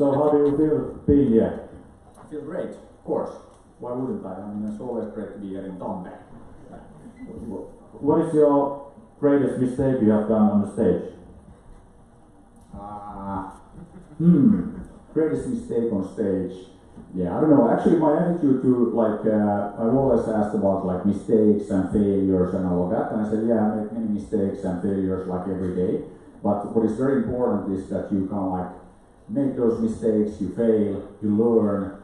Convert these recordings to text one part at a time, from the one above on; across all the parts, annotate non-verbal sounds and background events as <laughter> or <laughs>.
So how do you feel being here? I feel great, of course. Why wouldn't I? I mean, it's always great to be here in Tampere. What is your greatest mistake you have done on the stage? Uh, hmm, greatest mistake on stage. Yeah, I don't know. Actually, my attitude to like uh, I've always asked about like mistakes and failures and all of that, and I said, yeah, I make many mistakes and failures like every day. But what is very important is that you can like make those mistakes, you fail, you learn,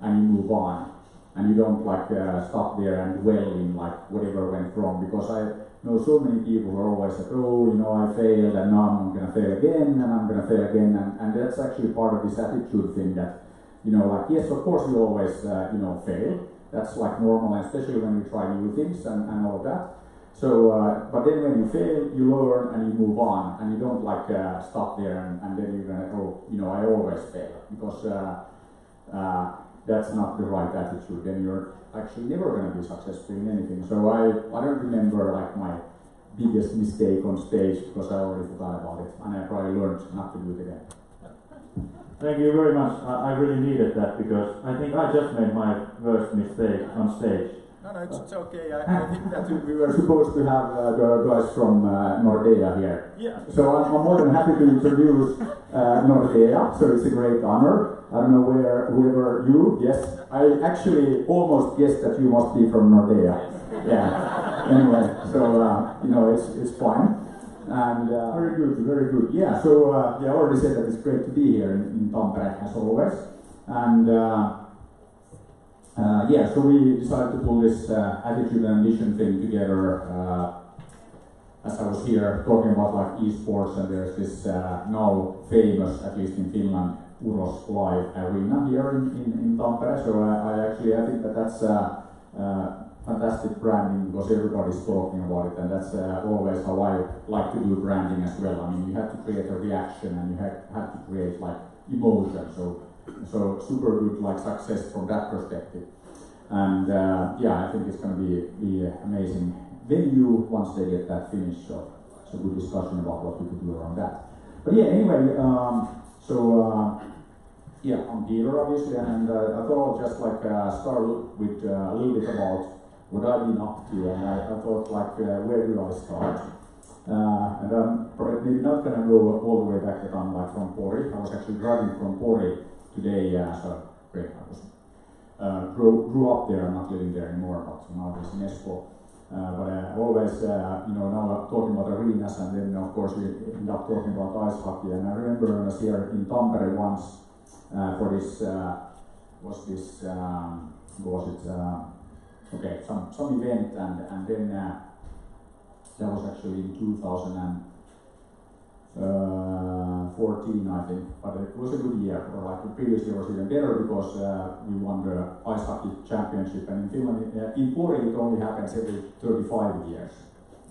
and you move on, and you don't like uh, stop there and dwell in like whatever went wrong. Because I know so many people who are always like, oh, you know, I failed, and now I'm going to fail again, and I'm going to fail again, and, and that's actually part of this attitude thing that you know, like yes, of course you always uh, you know fail. That's like normal, especially when you try new things and, and all of that. So, uh, but then when you fail, you learn and you move on, and you don't like uh, stop there and, and then you're gonna oh, you know, I always fail because uh, uh, that's not the right attitude. Then you're actually never gonna be successful in anything. So I I don't remember like my biggest mistake on stage because I already forgot about it, and I probably learned not to do it again. Thank you very much. I, I really needed that because I think I just made my worst mistake on stage. No, no, it's, it's okay. I, I think that we were supposed to have uh, the guys from uh, Nordea here. Yeah. So I'm, I'm more than happy to introduce uh, Nordea. So it's a great honor. I don't know where whoever you. Yes, I actually almost guessed that you must be from Nordea. Yeah. Anyway, so uh, you know it's it's fine. And uh, very good, very good. Yeah, so uh, yeah, I already said that it's great to be here in, in Tampere as always. And uh, uh yeah, so we decided to pull this uh, attitude and mission thing together. Uh, as I was here talking about like esports, and there's this now famous, at least in Finland, Uros Live Arena here in, in, in Tampere. So I, I actually I think that that's fantastic branding because everybody's talking about it, and that's uh, always how I like to do branding as well. I mean, you have to create a reaction and you have, have to create like emotion. So, so super good like success from that perspective. And uh, yeah, I think it's going to be be amazing venue once they get that finished. So it's a good discussion about what we could do around that. But yeah, anyway, um, so. Uh, yeah, I'm Peter, obviously, and uh, I thought I'll just like uh, start with uh, a little bit about what I've been up to, and I, I thought, like, uh, where do I start? And I'm maybe not going to go all the way back that I'm like from Pori. I was actually driving from Pori today, so great. I was uh, grew, grew up there. I'm not living there anymore, but now it's in Espoo. Uh, but uh, always, uh, you know, now talking about arenas, and then of course we end up talking about ice hockey. And I remember I was here in Tampere once uh, for this, uh, was this, um, was it, uh, okay, some, some event, and, and then that was actually in 2000. And, uh, 14, I think, but it was a good year, or like the previous year was even better because uh, we won the ice hockey championship. And in Finland, uh, in Pori, it only happens every 35 years,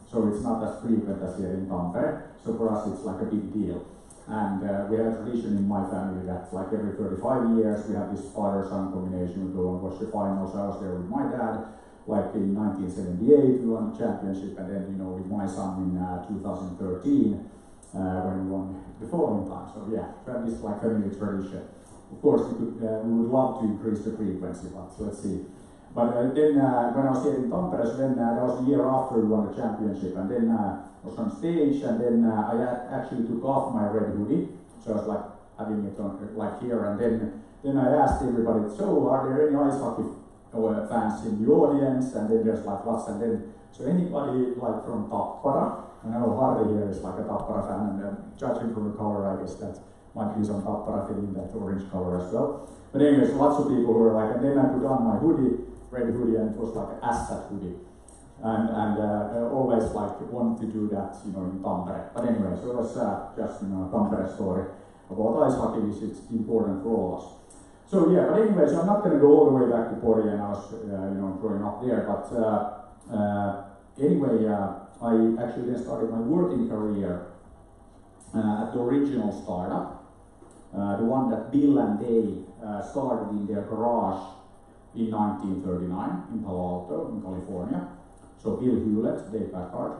so it's not as frequent as here in Tampere. So for us, it's like a big deal. And uh, we have a tradition in my family that like every 35 years we have this father-son combination. We go and watch the finals. I was there with my dad, like in 1978 we won the championship and then you know with my son in uh, 2013 uh, when we won the following time. So yeah, that is like family tradition. Of course, we, could, uh, we would love to increase the frequency, but let's see. But uh, then uh, when I was here in Tampere, so then that was the year after we won the championship, and then I was on stage, and then uh, I actually took off my red hoodie, so I was like having it on like here, and then then I asked everybody, so are there any ice hockey uh, fans in the audience? And then there's like lots, and then so anybody like from Tappara, I know Harri here is like a Tappara fan, and uh, judging from the color, I guess that might be some Tappara feeling that orange color as well. But anyways, lots of people who were like, and then I put on my hoodie, red hoodie, and it was like an Ässät hoodie and, and uh, always like wanted to do that, you know, in Tampere. But anyway, so it was uh, just you know Tampere story about ice hockey, which is important for all of us. So yeah, but anyway, so I'm not going to go all the way back to Pori, and I was uh, you know growing up there. But uh, anyway, uh, I actually then started my working career at the original startup, the one that Bill and Dave started in their garage in 1939 in Palo Alto, in California. So Bill Hewlett, Dave Packard.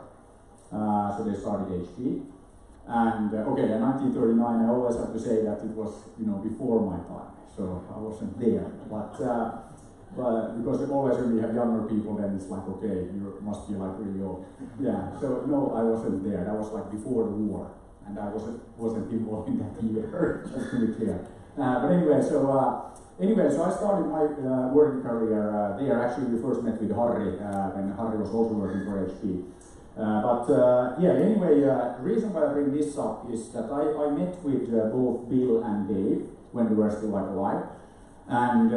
Uh, so they started HP. And uh, okay, in 1939, I always have to say that it was, you know, before my time, so I wasn't there. But, uh, but because always when we have younger people, then it's like, okay, you must be like really old. Yeah. So no, I wasn't there. That was like before the war, and I wasn't wasn't involved in that year. <laughs> just to be clear. Uh, but anyway, so. Uh, Anyway, so I started my uh, working career uh, there. Actually, we first met with Harri, uh, when Harri was also working for HP. Uh, but yeah, anyway, the reason why I bring this up is that I, I met with both Bill and Dave when they were still like alive, and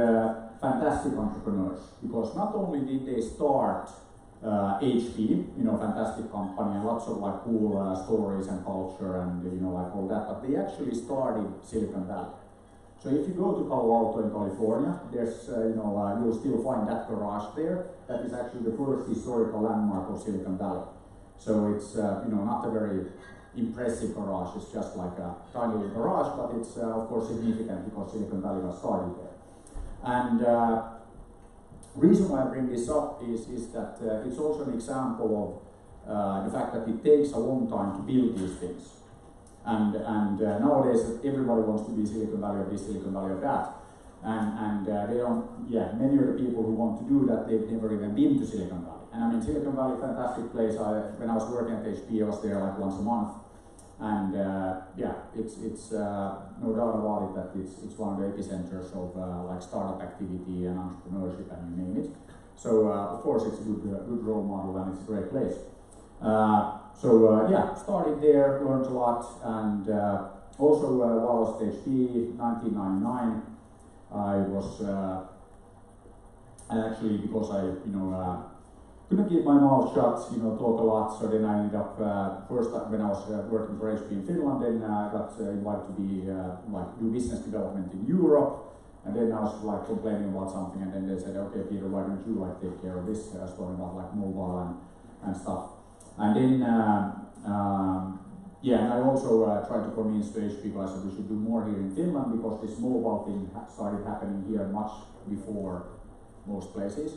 fantastic entrepreneurs. Because not only did they start HP, you know, fantastic company and lots of like cool stories and culture and you know like all that, but they actually started Silicon Valley. So if you go to Palo Alto in California, there's, uh, you know, uh, you'll still find that garage there. That is actually the first historical landmark of Silicon Valley. So it's, uh, you know, not a very impressive garage. It's just like a tiny little garage, but it's, uh, of course, significant because Silicon Valley was started there. And uh, reason why I bring this up is, is that uh, it's also an example of the fact that it takes a long time to build these things. And, and uh, nowadays, everybody wants to be Silicon Valley of this, Silicon Valley of that. And, and uh, they don't, yeah, many of the people who want to do that, they've never even been to Silicon Valley. And I mean, Silicon Valley, fantastic place. I, when I was working at HP, I was there like once a month. And uh, yeah, it's, it's uh, no doubt about it that it's, it's one of the epicenters of uh, like startup activity and entrepreneurship and you name it. So of course it's a good, good role model and it's a great place. So yeah, started there, learned a lot, and also uh, while I was at HP, 1999, I was actually because I you know couldn't keep my mouth shut, you know, talk a lot. So then I ended up uh, first when I was working for HP in Finland, then I got invited to be like do business development in Europe. And then I was like complaining about something, and then they said, "Okay, Peter, why don't you like take care of this?" Was talking about like mobile and, and stuff. And then, uh, um, yeah, and I also uh, tried to convince the HP guys that we should do more here in Finland because this mobile thing ha started happening here much before most places.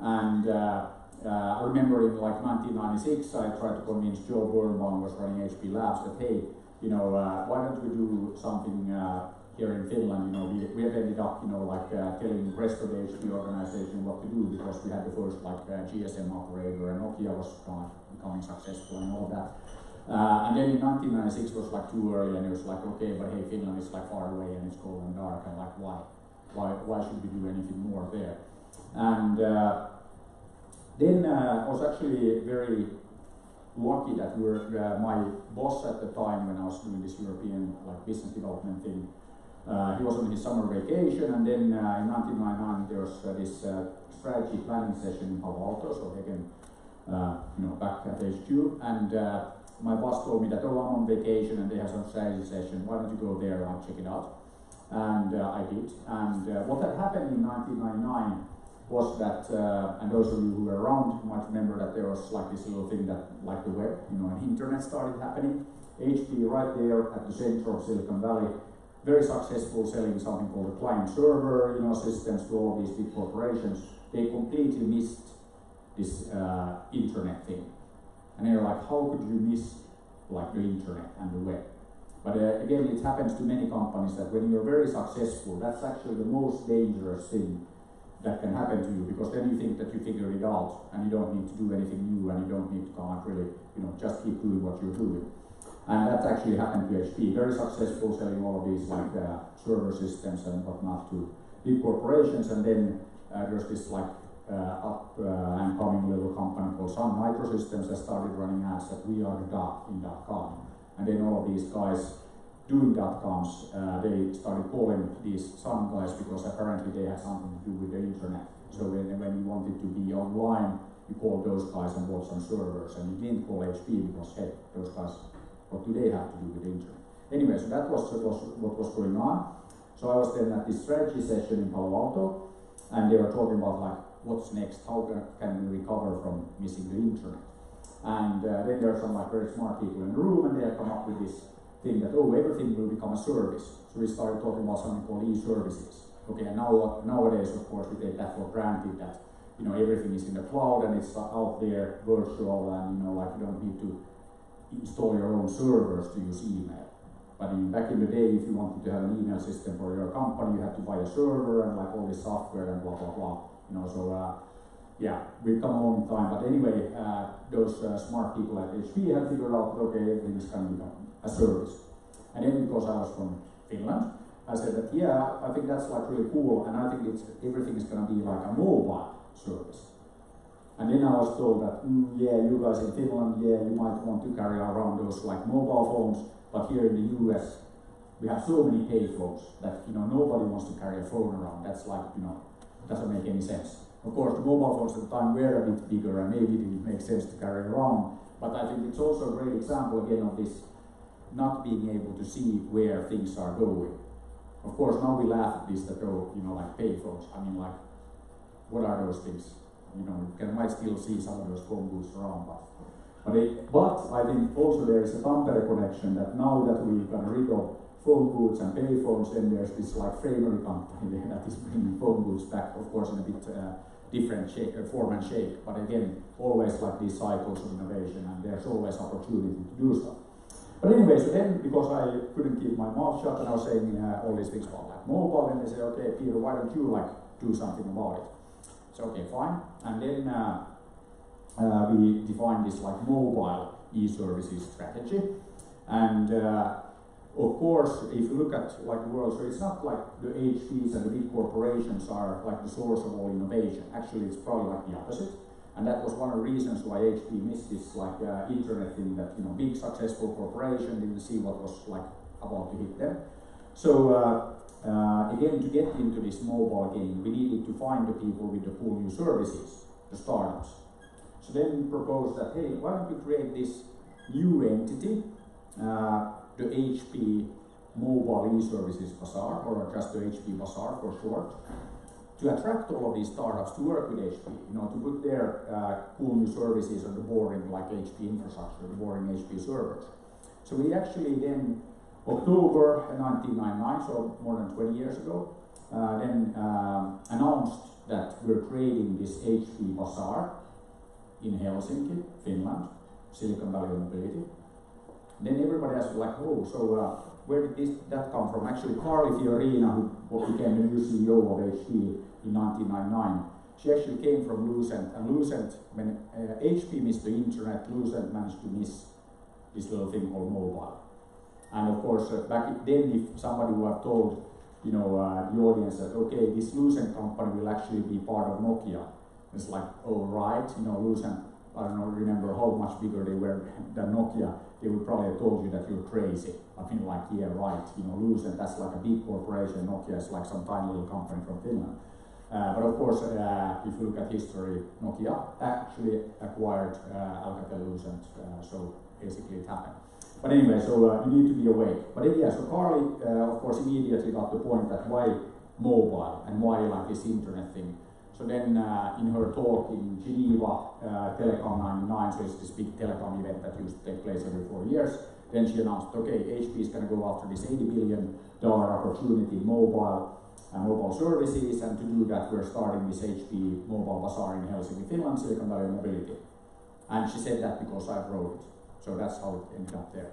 And uh, uh, I remember in like 1996, I tried to convince Joe Birnbaum, was running HP Labs, that hey, you know, uh, why don't we do something uh, here in Finland? You know, we, we have ended up, you know, like uh, telling the rest of the HP organization what to do because we had the first like GSM operator and Nokia was gone becoming successful and all that. Uh, and then in 1996 was like too early, and it was like, okay, but hey, Finland is like far away and it's cold and dark, and like, why, why, why should we do anything more there? And uh, then uh, I was actually very lucky that we uh, my boss at the time when I was doing this European like business development thing. Uh, he was on his summer vacation, and then uh, in 1999 there was this strategy planning session in Palo Alto, so again uh, you know, back at HQ. And uh, my boss told me that, oh, I'm on vacation and they have some strategy session. Why don't you go there and check it out? And uh, I did. And what had happened in 1999 was that, uh, and those of you who were around might remember that there was like this little thing that, like the web, you know, and internet started happening. HP right there at the center of Silicon Valley, very successful selling something called a client server, you know, systems to all these big corporations. They completely missed this uh, internet thing. And they're like, how could you miss like the internet and the web? But uh, again, it happens to many companies that when you're very successful, that's actually the most dangerous thing that can happen to you because then you think that you figured it out and you don't need to do anything new and you don't need to come out really, you know, just keep doing what you're doing. And that's actually happened to HP. Very successful selling all of these like uh, server systems and whatnot to big corporations. And then uh, there's this like uh, up uh, and coming little company called Sun Microsystems that started running ads that we are the dot in dot .com. And then all of these guys doing dot .coms, uh, they started calling these Sun guys because apparently they had something to do with the internet. So when, when you wanted to be online, you called those guys and bought some servers, and you didn't call HP because hey, those guys, what do they have to do with the internet? Anyway, so that was, was what was going on. So I was then at this strategy session in Palo Alto, and they were talking about like what's next, how can we recover from missing the internet. And uh, then there are some like very smart people in the room and they have come up with this thing that, oh, everything will become a service. So we started talking about something called e-services. Okay, and now nowadays, of course, we take that for granted that, you know, everything is in the cloud and it's out there, virtual, and, you know, like you don't need to install your own servers to use email. But in, back in the day, if you wanted to have an email system for your company, you had to buy a server and like all this software and blah blah blah. You know, so uh, yeah, we've come a long time. But anyway, uh, those uh, smart people at HP have figured out, okay, everything is to become a service. And then because I was from Finland, I said that yeah, I think that's like really cool, and I think it's everything is going to be like a mobile service. And then I was told that mm, yeah, you guys in Finland, yeah, you might want to carry around those like mobile phones, but here in the US, we have so many pay phones that you know nobody wants to carry a phone around. That's like you know doesn't make any sense. Of course, the mobile phones at the time were a bit bigger, and maybe it didn't make sense to carry around. But I think it's also a great example again of this not being able to see where things are going. Of course, now we laugh at this that oh, you know, like payphones. I mean, like, what are those things? You know, you can might still see some of those phone booths around, but but, it, but I think also there is a Tampere connection that now that we've got rid of phone booths and payphones, then there's this like Framery company <laughs> that is bringing phone booths back, of course, in a bit uh, different shape, uh, form and shape. But again, always like these cycles of innovation, and there's always opportunity to do stuff. But anyway, so then because I couldn't keep my mouth shut and I was saying uh, all these things about like mobile, and they said, okay, Peter, why don't you like do something about it? So okay, fine. And then uh, uh, we defined this like mobile e-services strategy. And uh, of course, if you look at like the world, so it's not like the HPs and the big corporations are like the source of all innovation. Actually, it's probably like the opposite. And that was one of the reasons why HP missed this like uh, internet thing that you know big successful corporation didn't see what was like about to hit them. So uh, uh, again, to get into this mobile game, we needed to find the people with the cool new services, the startups. So then we proposed that hey, why don't we create this new entity, uh, the HP Mobile E-Services Bazaar, or just the HP Bazaar for short to attract all of these startups to work with HP, you know, to put their uh, cool new services on the boring like HP infrastructure, the boring HP servers. So we actually then, October 1999, so more than 20 years ago, uh, then um, announced that we're creating this HP Bazaar in Helsinki, Finland, Silicon Valley Mobility. Then everybody asked like, oh, so uh, where did this that come from? Actually, Carly Fiorina, who became the new CEO of HP, in 1999. She actually came from Lucent, and Lucent, when uh, HP missed the internet, Lucent managed to miss this little thing called mobile. And of course, uh, back then, if somebody would have told, you know, uh, the audience that okay, this Lucent company will actually be part of Nokia, it's like, oh right, you know, Lucent. I don't know, remember how much bigger they were than Nokia. They would probably have told you that you're crazy. I think like, yeah, right, you know, Lucent, that's like a big corporation. Nokia is like some tiny little company from Finland. Uh, but of course, uh, if you look at history, Nokia actually acquired uh, Alcatel-Lucent, uh, so basically it happened. But anyway, so uh, you need to be awake. But yeah, so Carly, uh, of course, immediately got the point that why mobile and why like this internet thing. So then uh, in her talk in Geneva, uh, Telecom 99, so it's this big telecom event that used to take place every four years, then she announced, okay, HP is going to go after this $80 billion opportunity in mobile and mobile services, and to do that, we're starting this HP Mobile Bazaar in Helsinki, Finland, Silicon Valley Mobility. And she said that because I wrote it. So that's how it ended up there.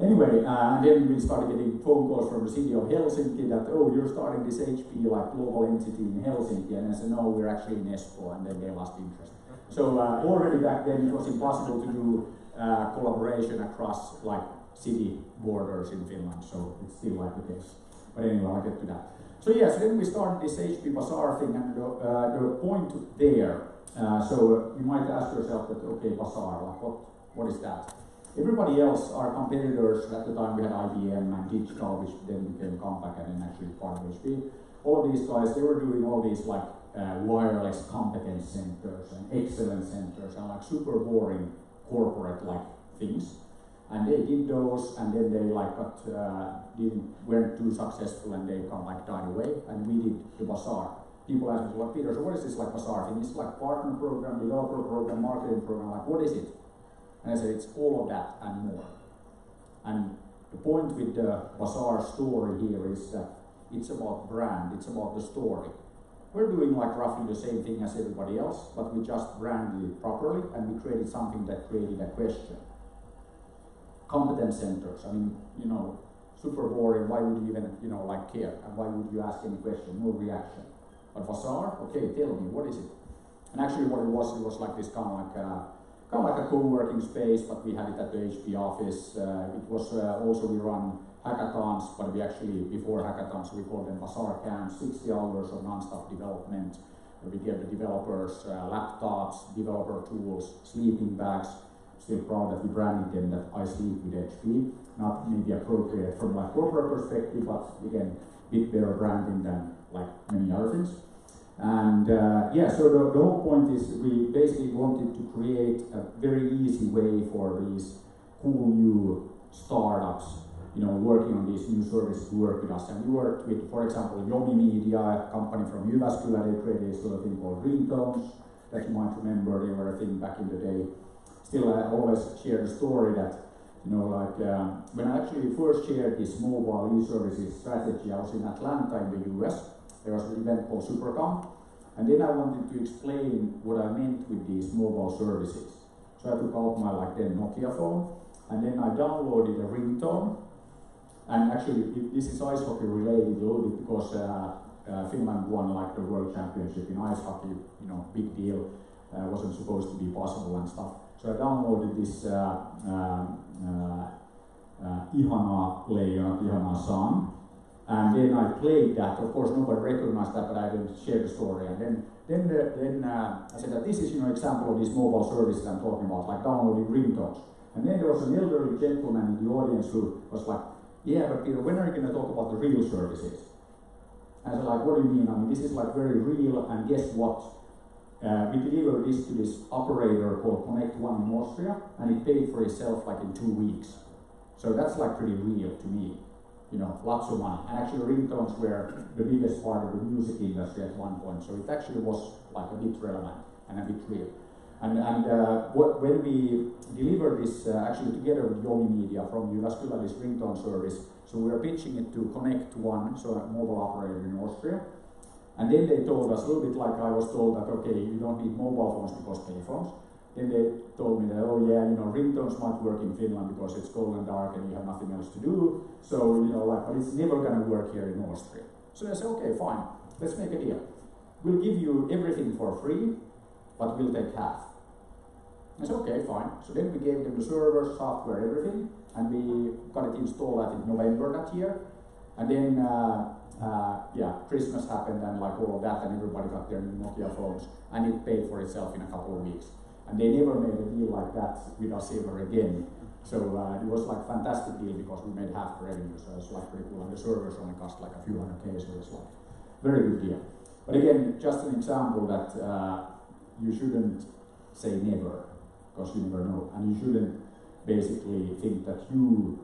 Anyway, uh, and then we started getting phone calls from the city of Helsinki that, oh, you're starting this HP like global entity in Helsinki. And I said, no, we're actually in Espoo, and then they lost interest. So uh, already back then it was impossible to do uh, collaboration across like city borders in Finland, so it's still like the case. But anyway, I'll get to that. So yes, then we started this HP Bazaar thing, and the, uh, the point there. Uh, so you might ask yourself that okay, Bazaar, like what what is that? Everybody else, our competitors at the time, we had IBM and Digital, which then became Compaq and then actually part of HP. All of these guys, they were doing all these like uh, wireless competence centers and excellence centers and like super boring corporate like things. And they did those and then they like got uh, didn't weren't too successful and they kind of like died away. And we did the bazaar. People asked me like peter so what is this like bazaar thing? It's like partner program developer program marketing program like what is it and i said it's all of that and more and the point with the bazaar story here is that it's about brand it's about the story we're doing like roughly the same thing as everybody else but we just branded it properly and we created something that created a question competence centers. I mean, you know, super boring. Why would you even, you know, like care? And why would you ask any question? No reaction. But Bazaar, okay, tell me, what is it? And actually, what it was, it was like this kind of like a, kind of like a co-working space, but we had it at the HP office. Uh, it was uh, also we run hackathons, but we actually before hackathons we called them Bazaar camps, 60 hours of non-stop development. We gave the developers uh, laptops, developer tools, sleeping bags. Still proud that we branded them that I sleep with HP. Not maybe appropriate from a corporate perspective, but again, a bit better branding than like many other things. And uh, yeah, so the, the whole point is we basically wanted to create a very easy way for these cool new startups, you know, working on these new services to work with us. And we worked with, for example, Yomi Media, a company from Jyväskylä, they created a sort of thing called ringtones that you might remember, they were a thing back in the day. Still, I always share the story that, you know, like um, when I actually first shared this mobile e-services strategy, I was in Atlanta in the US there was an event called Supercom, and then I wanted to explain what I meant with these mobile services. So I took out my like then Nokia phone, and then I downloaded a ringtone. And actually, it, this is ice hockey related a little bit because uh, uh, Finland won like the world championship in ice hockey. You know, big deal. Uh, wasn't supposed to be possible and stuff. So I downloaded this uh, um, uh, uh, Ihana Leijona, Ihana song, and then I played that. Of course, nobody recognized that, but I didn't share the story. And then, then, uh, then uh, I said that this is, you know, example of these mobile services I'm talking about, like downloading ringtones. And then there was an elderly gentleman in the audience who was like, "Yeah, but Peter, when are you going to talk about the real services?" And I said, "Like, what do you mean? I mean, this is like very real. And guess what? Uh, we delivered this to this operator called Connect One in Austria, and it paid for itself like in two weeks. So that's like pretty real to me you know, lots of money. And actually ringtones were the biggest part of the music industry at one point, so it actually was like a bit relevant and a bit real. And, and uh, what, when we delivered this, uh, actually together with Yomi Media from Jyväskylä, this ringtone service, so we were pitching it to Connect One, so a mobile operator in Austria. And then they told us, a little bit like I was told that, okay, you don't need mobile phones because payphones. Then they told me that, oh yeah, you know, ringtones might work in Finland because it's cold and dark and you have nothing else to do. So, you know, like, but it's never gonna work here in Austria. So I said, okay, fine, let's make a deal. We'll give you everything for free, but we'll take half. I said, okay, fine. So then we gave them the server, software, everything, and we got it installed, I think, November that year. And then, uh, uh, yeah, Christmas happened and like all of that, and everybody got their Nokia phones, and it paid for itself in a couple of weeks. And they never made a deal like that with us ever again. So uh, it was like fantastic deal because we made half the revenue, so it's like pretty cool. And the servers only cost like a few hundred k, so it's like very good deal. But again, just an example that uh, you shouldn't say never because you never know, and you shouldn't basically think that you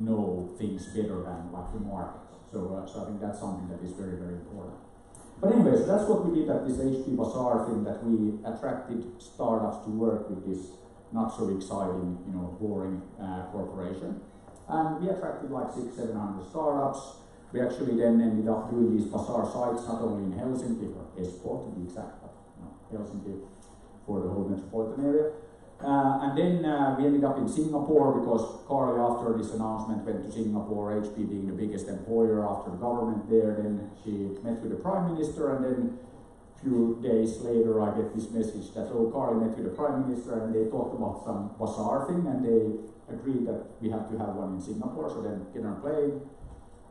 know things better than like the market. So, uh, so I think that's something that is very very important. But anyways, that's what we did at this HP Bazaar thing that we attracted startups to work with this not so exciting, you know, boring uh, corporation. And we attracted like six, seven hundred startups. We actually then ended up doing these bazaar sites not only in Helsinki, but Espoo to be exact, but you know, Helsinki for the whole metropolitan area. Uh, and then uh, we ended up in Singapore because Carly, after this announcement, went to Singapore, HP being the biggest employer after the government there. Then she met with the prime minister, and then a few days later, I get this message that, oh, Carly met with the prime minister, and they talked about some bazaar thing, and they agreed that we have to have one in Singapore. So then, get on a plane,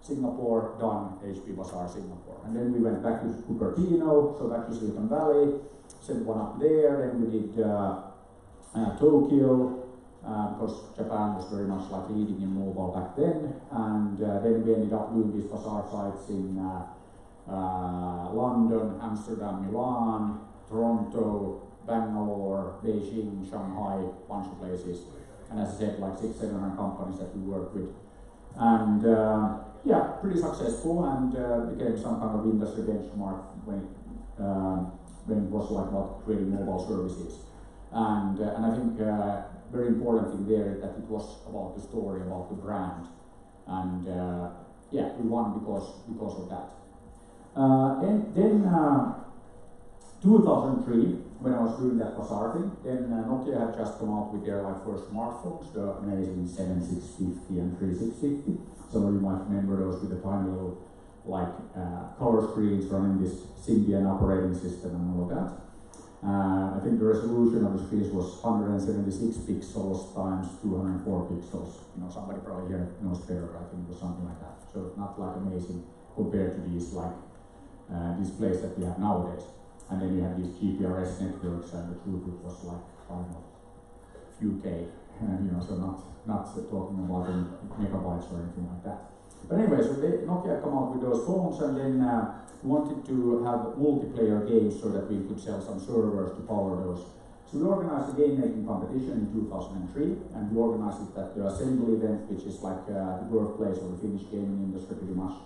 Singapore, done, HP Bazaar Singapore. And then we went back to Cupertino, so back to Silicon Valley, sent one up there, then we did. Uh, uh, Tokyo, uh, because Japan was very much like leading in mobile back then, and uh, then we ended up doing these bazaar sites in London, Amsterdam, Milan, Toronto, Bangalore, Beijing, Shanghai, bunch of places. And as I said, like six, seven hundred companies that we work with. And uh, yeah, pretty successful and uh, became some kind of industry benchmark when it, uh, when it was like about creating mobile services. And, uh, and I think uh, very important thing there that it was about the story, about the brand. And uh, yeah, we won because, because of that. and then 2003, when I was doing that Bazaar thing, then uh, Nokia had just come out with their like first smartphones, the amazing 7650 and 3650. Some of you might remember those with the tiny little like uh, color screens running this Symbian operating system and all of that. Uh, I think the resolution of the screens was 176 pixels times 204 pixels. You know, somebody probably here knows better. I think it was something like that. So not like amazing compared to these like uh, displays that we have nowadays. And then you have these GPRS networks, and the throughput was like I don't know, few K. and, <laughs> you know, so not not talking about megabytes or anything like that. But anyway, so they, Nokia came out with those phones, and then uh, wanted to have multiplayer games so that we could sell some servers to power those. So we organized a game making competition in 2003, and we organized it at the Assembly event, which is like uh, the birthplace of the Finnish gaming industry pretty much.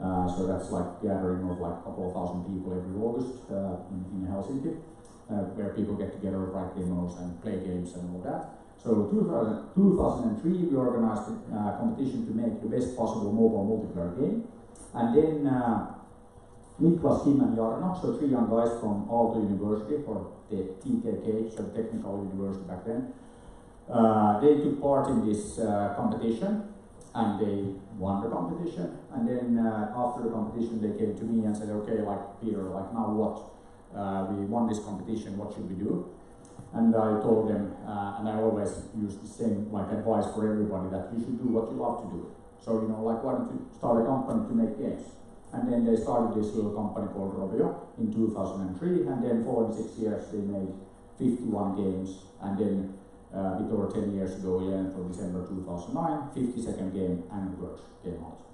Uh, so that's like gathering of like a couple of thousand people every August uh, in, in, Helsinki, uh, where people get together, write demos, and play games and all that. So 2000, 2003, we organized a uh, competition to make the best possible mobile multiplayer game, and then uh, Niklas, Kim, and Jarno, so three young guys from Aalto University, or the TKK, so Technical University back then. Uh, they took part in this uh, competition and they won the competition. And then uh, after the competition, they came to me and said, "Okay, like Peter, like now what? Uh, we won this competition. What should we do?" And I told them, uh, and I always use the same like advice for everybody that you should do what you love to do. So you know, like why don't you start a company to make games? And then they started this little company called Rovio in 2003, and then four and six years they made 51 games, and then uh, bit over 10 years ago, 11th of December 2009, 52nd game, Angry Birds came out.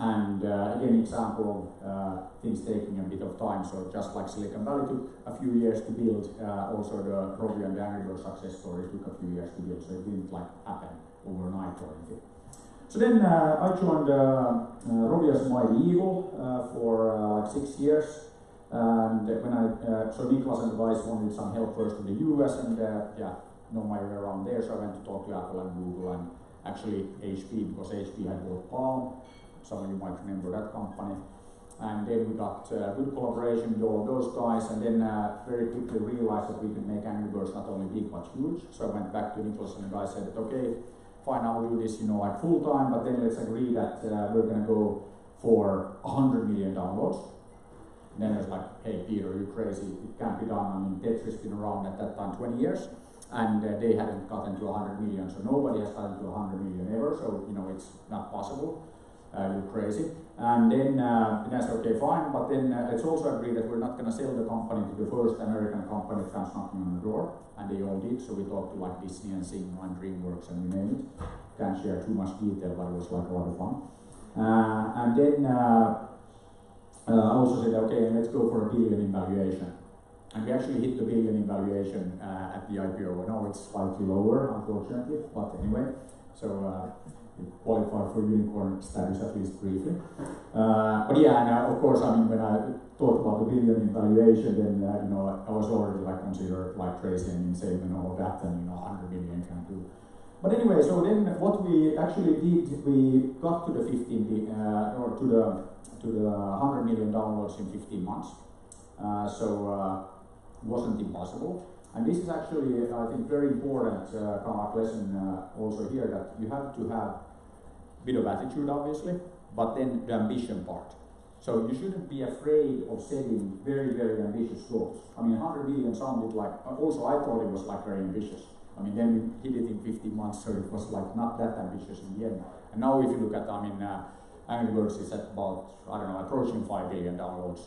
And uh, again, example of uh, things taking a bit of time. So just like Silicon Valley took a few years to build, uh, also the Rovio and the success story took a few years to build. So it didn't like happen overnight or anything. So then uh, I joined uh, uh, Rovio's Mighty Eagle uh, for like six years. And when I, so Niklas and the wanted some help first in the US, and yeah, know my way around there. So I went to talk to Apple and Google and actually HP because HP had bought Palm. Some of you might remember that company. And then we got uh, good collaboration with all those guys, and then uh, very quickly realized that we could make Angry Birds not only big but huge. So I went back to Niklas and the guy said okay, fine, I'll do this, you know, like full time, but then let's agree that uh, we're gonna go for 100 million downloads. And then I was like, hey Peter, you're crazy, it can't be done. I mean, Tetris been around at that time 20 years, and uh, they hadn't gotten to 100 million, so nobody has gotten to 100 million ever, so you know, it's not possible. Uh, you're crazy. And then, uh, then I said, okay, fine, but then uh, let's also agree that we're not going to sell the company to the first American company that comes knocking on the door. And they all did, so we talked to like Disney and Zynga and DreamWorks and you name it. Can't share too much detail, but it was like a lot of fun. Uh, and then uh, uh, I also said, okay, let's go for a billion in valuation. And we actually hit the billion in valuation at the IPO. I know it's slightly lower, unfortunately, but anyway. So qualify for unicorn status at least briefly. Uh, but yeah, and uh, of course, I mean, when I talked about the billion in valuation, then uh, you know I was already like considered like crazy and insane and all that, and you know 100 million can't do. But anyway, so then what we actually did, we got to the 15 uh, or to the to the 100 million downloads in 15 months. Uh, so uh, wasn't impossible. And this is actually, I think, very important uh, lesson uh, also here that you have to have bit of attitude, obviously, but then the ambition part. So you shouldn't be afraid of setting very, very ambitious goals. I mean, 100 million sounded like, also I thought it was like very ambitious. I mean, then we hit it in 15 months, so it was like not that ambitious in the end. And now if you look at, I mean, uh, Angry Birds is at about, I don't know, approaching 5 billion downloads.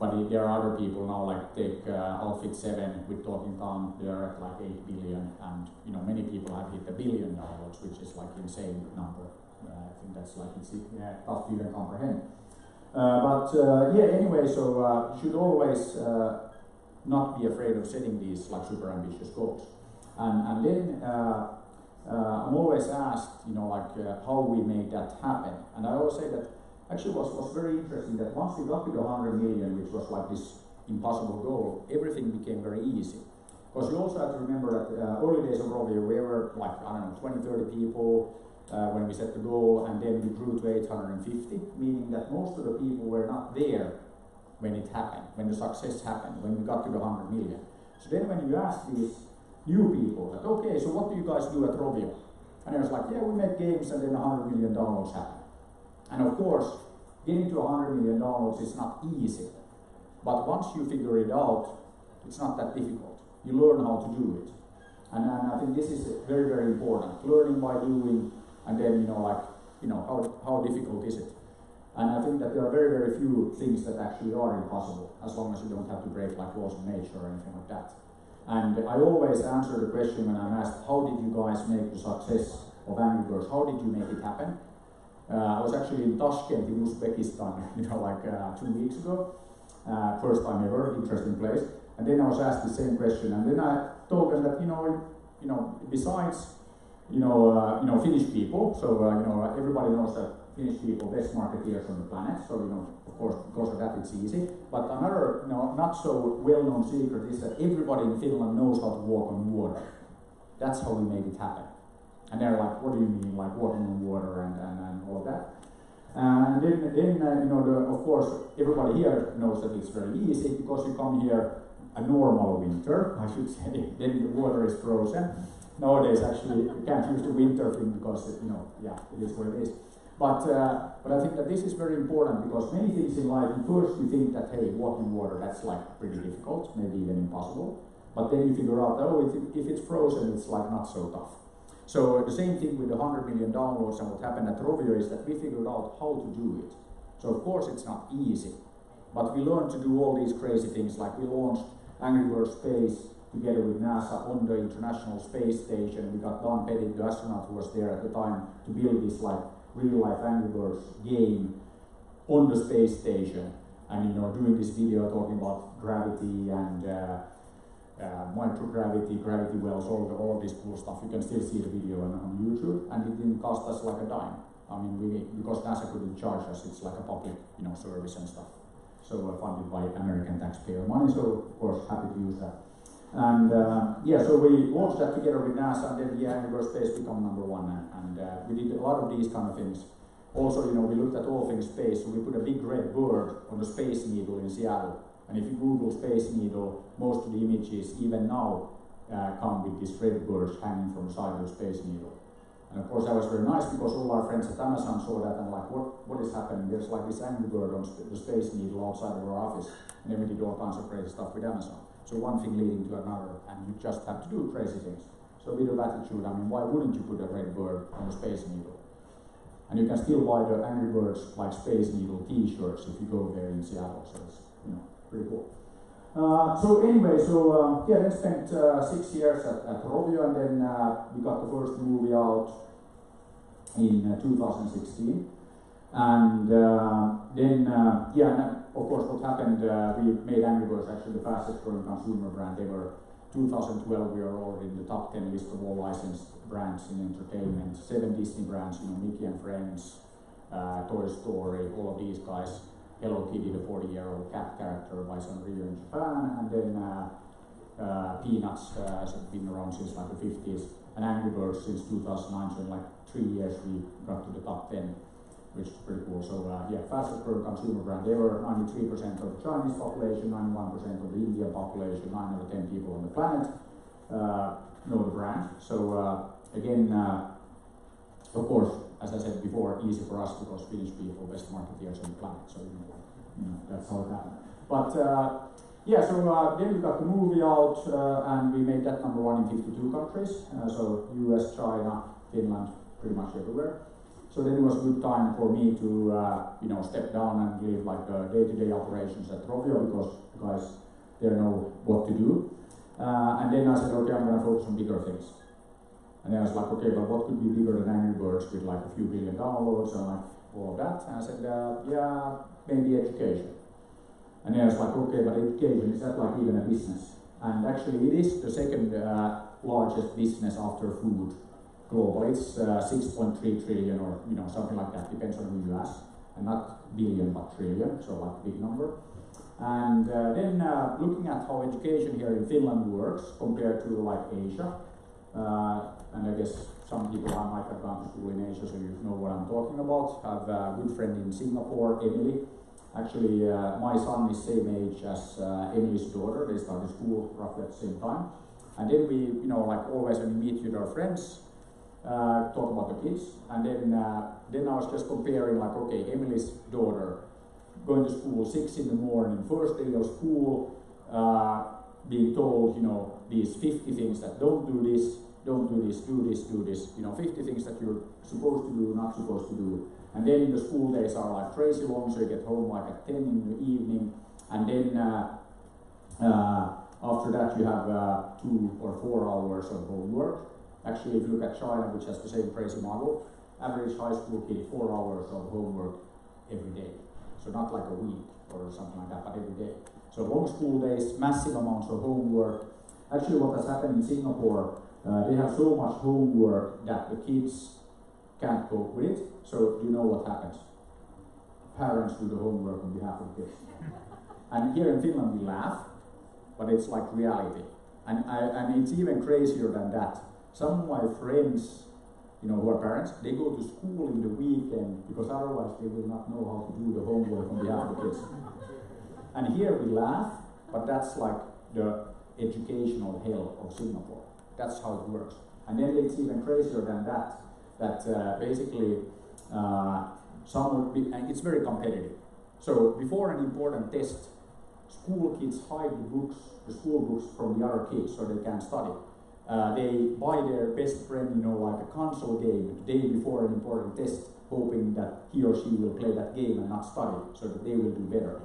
But there are other people now, like take uh, Outfit 7 with Talking Tom, they're at like 8 billion, and you know, many people have hit a billion downloads, which is like insane number. Uh, I like it's yeah, tough to even comprehend. Uh, but uh, yeah, anyway, so uh, you should always uh, not be afraid of setting these like super ambitious goals. And, and then uh, I'm always asked, you know, like how we made that happen. And I always say that actually was, was very interesting that once we got to the 100 million, which was like this impossible goal, everything became very easy. Because you also have to remember that uh, early days of Rovio, we were like, I don't know, 20, 30 people uh, when we set the goal, and then we grew to 850, meaning that most of the people were not there when it happened, when the success happened, when we got to the 100 million. So then when you ask these new people that, okay, so what do you guys do at Rovio? And it was like, yeah, we make games and then $100 million happen. And of course, getting to $100 million is not easy. But once you figure it out, it's not that difficult. You learn how to do it. And, and I think this is very, very important. Learning by doing, and then, you know, like, you know, how, how difficult is it? And I think that there are very, very few things that actually are impossible, as long as you don't have to break like laws of nature or anything like that. And I always answer the question when I'm asked, how did you guys make the success of Angry Birds? How did you make it happen? Uh, I was actually in Tashkent in Uzbekistan, <laughs> you know, like uh, two weeks ago. Uh, first time ever, interesting place. And then I was asked the same question, and then I told them that you know, you know, besides you know, uh, you know, Finnish people. So uh, you know, everybody knows that Finnish people best marketeers on the planet. So you know, of course, because of that, it's easy. But another, you know, not so well-known secret is that everybody in Finland knows how to walk on water. That's how we made it happen. And they're like, what do you mean, like walking on water and, and, and all that? And then, then uh, you know, the, of course, everybody here knows that it's very easy because you come here a normal winter, I should say, <laughs> then the water is frozen. Nowadays, actually, you can't use the winter thing because, you know, yeah, it is what it is. But, uh, but I think that this is very important because many things in life, first you think that, hey, walking water, that's like pretty difficult, maybe even impossible. But then you figure out, oh, if, if it's frozen, it's like not so tough. So the same thing with the 100 million downloads and what happened at Rovio is that we figured out how to do it. So of course it's not easy, but we learned to do all these crazy things like we launched Angry Birds Space together with NASA on the International Space Station. We got Don Pettit, the astronaut who was there at the time, to build this like real life Angry Birds game on the space station. And you know, doing this video talking about gravity and uh, uh, microgravity, gravity wells, all, the, all this cool stuff. You can still see the video on, on YouTube, and it didn't cost us like a dime. I mean, we, because NASA couldn't charge us, it's like a public, you know, service and stuff. So uh, funded by American taxpayer money. So of course, happy to use that. And uh, yeah, so we launched that together with NASA, and then the Angry Birds Space become number one, and, and uh, we did a lot of these kind of things. Also, you know, we looked at all things space, so we put a big red bird on the Space Needle in Seattle and if you Google Space Needle, most of the images, even now, uh, come with these red birds hanging from the side of the Space Needle. And of course, that was very nice because all our friends at Amazon saw that and like, what, what is happening? There's like this angry bird on the Space Needle outside of our office. And then we did all kinds of crazy stuff with Amazon. So one thing leading to another, and you just have to do crazy things. So a bit of attitude, I mean, why wouldn't you put a red bird on a Space Needle? And you can still buy the Angry Birds like Space Needle t-shirts if you go there in Seattle. So it's, you know, pretty cool. Uh, so anyway, so um, yeah, then spent uh, six years at, at Rovio, and then uh, we got the first movie out in uh, 2016. And uh, then, uh, yeah, of course, what happened, we made Angry Birds actually the fastest growing consumer brand ever. 2012, we are already in the top 10 list of all licensed brands in entertainment. Seven Disney brands, you know, Mickey and Friends, Toy Story, all of these guys. Hello Kitty, the 40-year-old cat character by Sanrio in Japan, and then uh, uh, Peanuts uh, has been around since like the 50s, and Angry Birds since 2009. So in like three years we got to the top 10, which is pretty cool. So uh, yeah, fastest growing consumer brand ever. 93% of the Chinese population, 91% of the Indian population, 9 out of 10 people on the planet uh, know the brand. So uh, again, of course, as I said before, easy for us because Finnish people best marketeers on the planet. So you know, you know that's how it happened. But uh, yeah, so uh, then we got the movie out uh, and we made that number one in 52 countries. Uh, so US, China, Finland, pretty much everywhere. So then it was a good time for me to uh, you know step down and leave like the day-to-day operations at Rovio because guys there know what to do. Uh, and then I said, okay, I'm going to focus on bigger things. And then I was like, okay, but what could be bigger than Angry Birds with like a few billion downloads and like all of that? And I said, uh, yeah, maybe education. And then I was like, okay, but education, is that like even a business? And actually it is the second uh, largest business after food globally. It's uh, 6.3 trillion or, you know, something like that, depends on who you ask. And not billion, but trillion, so like big number. And uh, then uh, looking at how education here in Finland works compared to like Asia, uh, and I guess some people I might have gone to school in Asia, so you know what I'm talking about. I have a good friend in Singapore, Emily, Actually, uh, my son is same age as uh, Emily's daughter. They started school roughly at the same time. And then we, you know, like always when we meet with our friends, uh, talk about the kids. And then, uh, then I was just comparing, like, okay, Emily's daughter going to school six in the morning, first day of school, uh, being told, you know, these 50 things that don't do this, don't do this, do this, do this, you know, 50 things that you're supposed to do, not supposed to do. And then the school days are like crazy long, so you get home like at 10 in the evening, and then uh, uh, after that you have uh, two or four hours of homework. Actually, if you look at China, which has the same crazy model, average high school kid, four hours of homework every day. So not like a week or something like that, but every day. So long school days, massive amounts of homework. Actually, what has happened in Singapore, uh, they have so much homework that the kids can't cope with it. So you know what happens? Parents do the homework on behalf of kids. And here in Finland we laugh, but it's like reality. And, I, and it's even crazier than that. Some of my friends, you know, who are parents, they go to school in the weekend because otherwise they will not know how to do the homework on behalf of the kids. And here we laugh, but that's like the educational hell of Singapore. That's how it works. And then it's even crazier than that. That uh, basically uh, some be, and it's very competitive. So before an important test, school kids hide the books, the school books from the other kids so they can study. Uh, they buy their best friend, you know, like a console game the day before an important test, hoping that he or she will play that game and not study so that they will do better.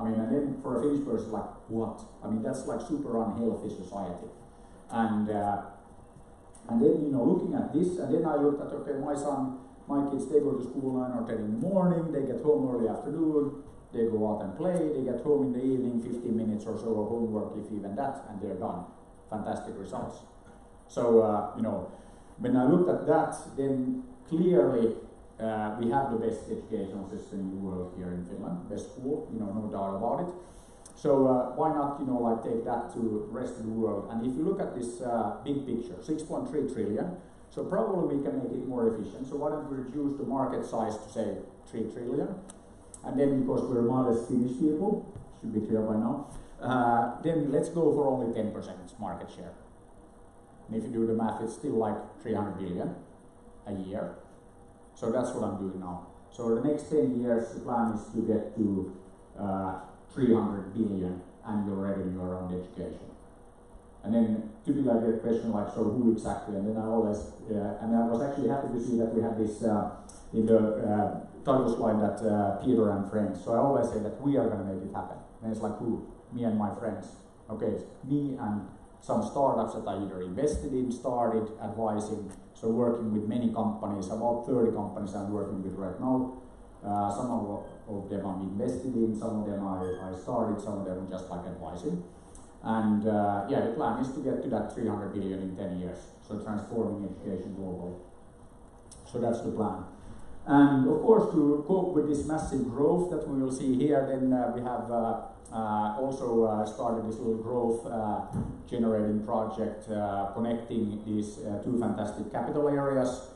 I mean, and then for a Finnish person, like, what? I mean, that's like super unhealthy society. And uh, and then, you know, looking at this, and then I looked at, okay, my son, my kids, they go to school 9 or 10 in the morning, they get home early afternoon, they go out and play, they get home in the evening, 15 minutes or so of homework, if even that, and they're done. Fantastic results. So, uh, you know, when I looked at that, then clearly uh, we have the best educational system in the world here in Finland, best school, you know, no doubt about it. So uh, why not, you know, like take that to rest of the world? And if you look at this uh, big picture, 6.3 trillion, so probably we can make it more efficient. So why don't we reduce the market size to say 3 trillion? And then because we're modest Finnish people, should be clear by now, uh, then let's go for only 10% market share. And if you do the math, it's still like 300 billion a year. So that's what I'm doing now. So the next 10 years, the plan is to get to uh, 300 billion annual revenue around education. And then typically I get a question like, so who exactly? And then I always, uh, and I was actually happy to see that we had this uh, in the uh, title slide that uh, Peter and friends. So I always say that we are going to make it happen. And it's like who? Me and my friends. Okay, me and some startups that I either invested in, started, advising, so working with many companies, about 30 companies I'm working with right now. Uh, some of, of, them I'm invested in, some of them I, I started, some of them just like advising. And uh, yeah, the plan is to get to that 300 billion in 10 years, so transforming education globally. So that's the plan. And of course, to cope with this massive growth that we will see here, then uh, we have uh, uh, also uh, started this little growth uh, generating project connecting these two fantastic capital areas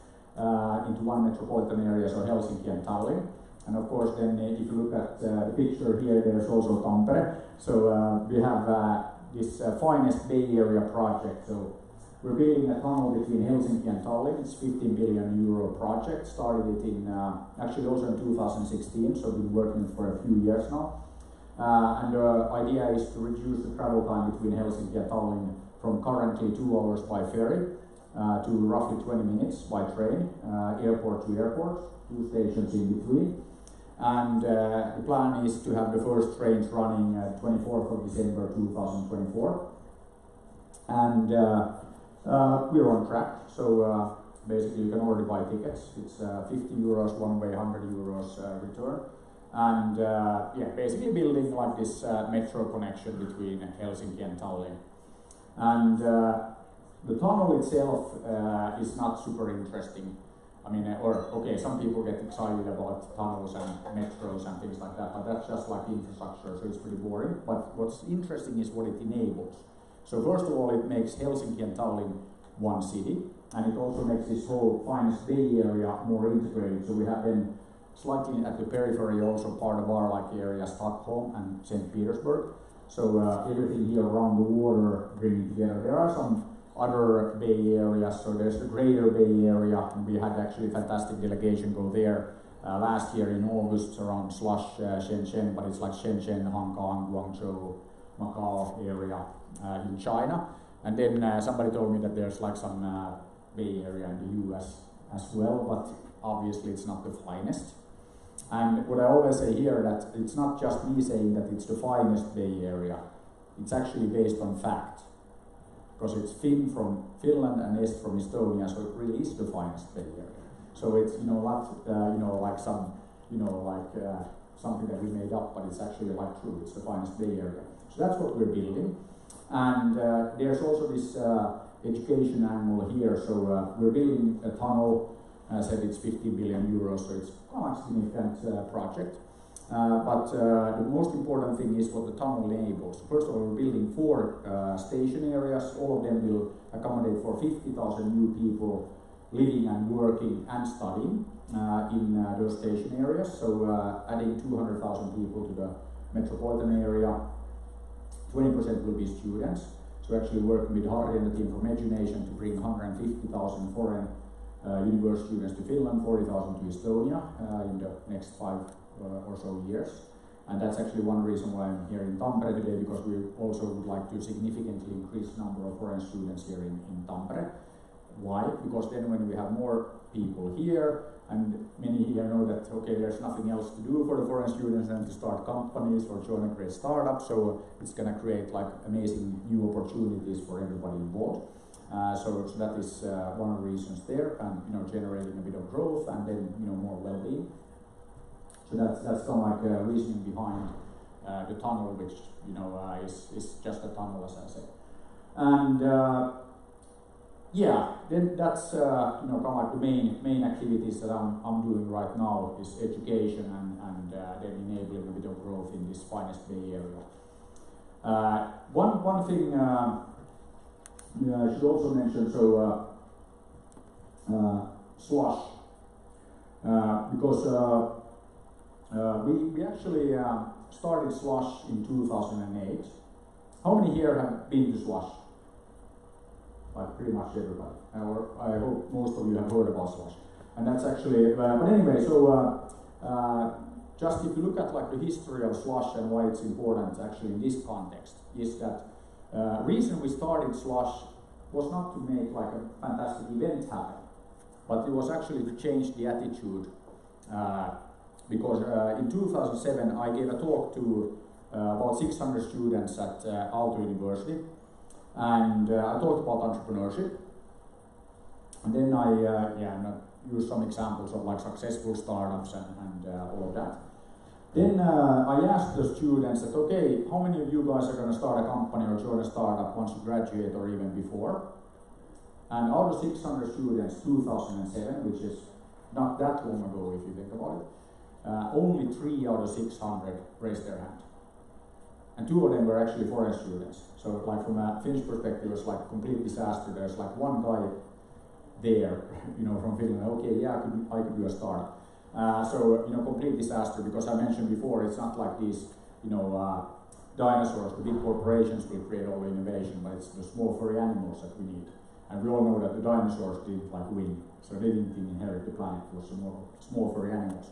into one metropolitan area, so Helsinki and Tallinn. And of course, then if you look at the picture here, there's also Tampere. So we have this finest Bay Area project. So we're building a tunnel between Helsinki and Tallinn. It's 15 billion euro project. Started it in uh, actually also in 2016, so we've been working for a few years now. Uh, and the idea is to reduce the travel time between Helsinki and Tallinn from currently two hours by ferry uh, to roughly 20 minutes by train, uh, airport to airport, two stations in between. And uh, the plan is to have the first trains running 24th of December 2024. And uh, uh, we're on track, so basically you can already buy tickets. It's 50 euros one way, 100 euros return and uh, yeah, basically building like this uh, metro connection between Helsinki and Tallinn. And uh, the tunnel itself uh, is not super interesting. I mean, uh, or okay, some people get excited about tunnels and metros and things like that, but that's just like infrastructure, so it's pretty boring. But what's interesting is what it enables. So first of all, it makes Helsinki and Tallinn one city, and it also makes this whole finest Bay area more integrated. So we have then slightly at the periphery, also part of our like area, Stockholm and St. Petersburg. So uh, everything here around the water bringing together. There are some other Bay areas, so there's the Greater Bay Area, and we had actually a fantastic delegation go there uh, last year in August around Slush uh, Shenzhen, but it's like Shenzhen, Hong Kong, Guangzhou, Macau area in China. And then uh, somebody told me that there's like some uh, Bay Area in the US as well, but obviously it's not the finest. And what I always say here that it's not just me saying that it's the finest Bay Area. It's actually based on fact. Because it's Finn from Finland and Est from Estonia, so it really is the finest Bay Area. So it's you know not uh, you know like some you know like uh, something that we made up, but it's actually like true. It's the finest Bay Area. So that's what we're building. And uh, there's also this uh, education angle here. So uh, we're building a tunnel. I said it's 50 billion euros, so it's quite a significant uh, project. Uh, but uh, the most important thing is what the tunnel enables. First of all, we're building four station areas. All of them will accommodate for 50,000 new people living and working and studying in those station areas. So adding 200,000 people to the metropolitan area 20% will be students. So actually working with the team from Edunation to bring 150,000 foreign uh, university students to Finland, 40,000 to Estonia uh, in the next five uh, or so years. And that's actually one reason why I'm here in Tampere today, because we also would like to significantly increase the number of foreign students here in, in Tampere. Why? Because then when we have more people here, and many here know that, okay, there's nothing else to do for the foreign students than to start companies or join a great startup. So it's going to create like amazing new opportunities for everybody involved. Uh, so, so that is uh, one of the reasons there, and you know, generating a bit of growth and then you know more well-being. So that's that's kind of like a reasoning behind uh, the tunnel, which you know uh, is is just a tunnel, as I said. And uh, yeah, then that's uh, you know kind of like the main main activities that I'm, I'm doing right now is education and and uh, then enabling a bit of growth in this finest Bay Area. Uh, one one thing uh, I should also mention so uh, uh, slush because we we actually started slush in 2008. How many here have been to slush? Like pretty much everybody. Or I hope most of you have heard about Slush. And that's actually, uh, but anyway, so uh, uh, just if you look at like the history of Slush and why it's important actually in this context, is that uh, reason we started Slush was not to make like a fantastic event happen, but it was actually to change the attitude. Uh, because uh, in 2007 I gave a talk to uh, about 600 students at Aalto University, and uh, I talked about entrepreneurship. And then I, uh, yeah, use some examples of like successful startups and, and uh, all of that. Then uh, I asked the students that, okay, how many of you guys are going to start a company or join a startup once you graduate or even before? And out of 600 students, 2007, which is not that long ago if you think about it, uh, only three out of 600 raised their hand. And two of them were actually foreign students. So like from a Finnish perspective, it was like a complete disaster. There's like one guy there, <laughs> you know, from Finland. Okay, yeah, I could, I could do a startup. Uh, so you know, complete disaster because I mentioned before, it's not like these, you know, uh, dinosaurs. The big corporations will create all the innovation, but it's the small furry animals that we need. And we all know that the dinosaurs didn't like win, so they didn't inherit the planet. It was small, small furry animals.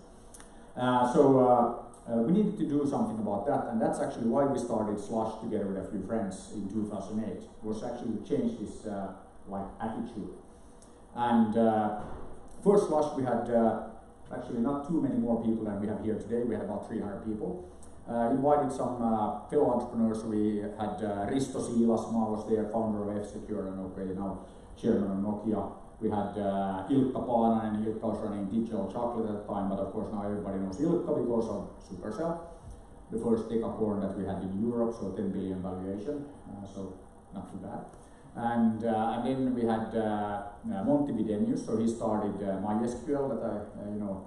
Uh, so uh, we needed to do something about that, and that's actually why we started Slush together with a few friends in 2008. Was actually to change this uh, like attitude. And uh, Slush, we had uh, actually not too many more people than we have here today. We had about 300 people. Uh, invited some uh, fellow entrepreneurs. We had Risto Siilasmaa was there, founder of F-Secure and okay, now chairman of Nokia. We had uh, Ilkka Paananen, Ilkka was running Digital Chocolate at the time, but of course now everybody knows Ilkka because of Supercell. The first decacorn that we had in Europe, so 10 billion valuation, uh, so not too bad. And, uh, and then we had uh, uh Monty Widenius, so he started uh, MySQL that I, uh, you know,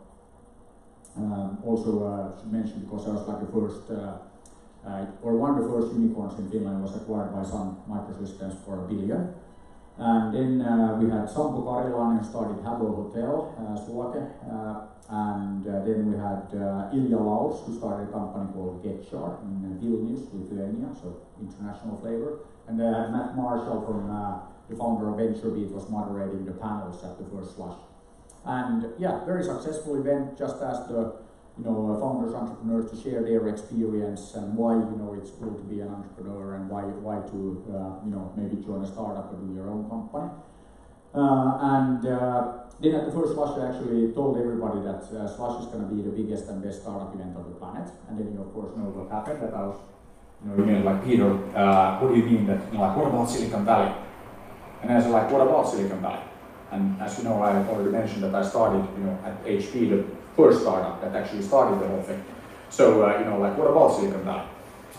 um, also uh, should mention because I was like the first, or one of the first unicorns in Finland was acquired by Sun Microsystems for a billion. And then uh, we had Sampo Karjalainen started Habbo Hotel, uh, Sulake, uh, and uh, then we had uh, Ilya Laurs, who started a company called GetJar in uh, Vilnius, Lithuania, so international flavor. And uh, Matt Marshall from uh, the founder of VentureBeat was moderating the panels at the first slush. And yeah, very successful event, just as the you know, founders, entrepreneurs to share their experience and why, you know, it's cool to be an entrepreneur and why, why to, uh, you know, maybe join a startup or do your own company. Uh, and uh, then at the first Slush, I actually told everybody that uh, Slush is going to be the biggest and best startup event on the planet. And then you, of course, know what happened, that I was, you know, you mean like, Peter, uh, what do you mean that, you know, like, what about Silicon Valley? And I was like, what about Silicon Valley? And as you know, I already mentioned that I started, you know, at HP, the first startup that actually started the whole thing. So, uh, you know, like, what about Silicon Valley?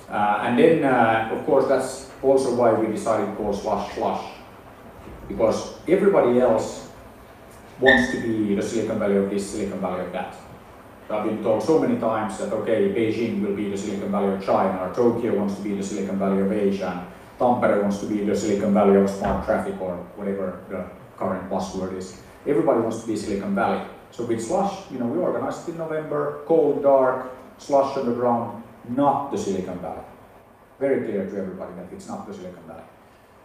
Uh, and then, uh, of course, that's also why we decided to call Slush Slush. Because everybody else wants to be the Silicon Valley of this, Silicon Valley of that. I've been told so many times that, okay, Beijing will be the Silicon Valley of China, or Tokyo wants to be the Silicon Valley of Asia, and Tampere wants to be the Silicon Valley of smart traffic, or whatever the current buzzword is. Everybody wants to be Silicon Valley. So with Slush, you know, we organized in November, cold, dark, slush on the ground, not the Silicon Valley. Very clear to everybody that it's not the Silicon Valley.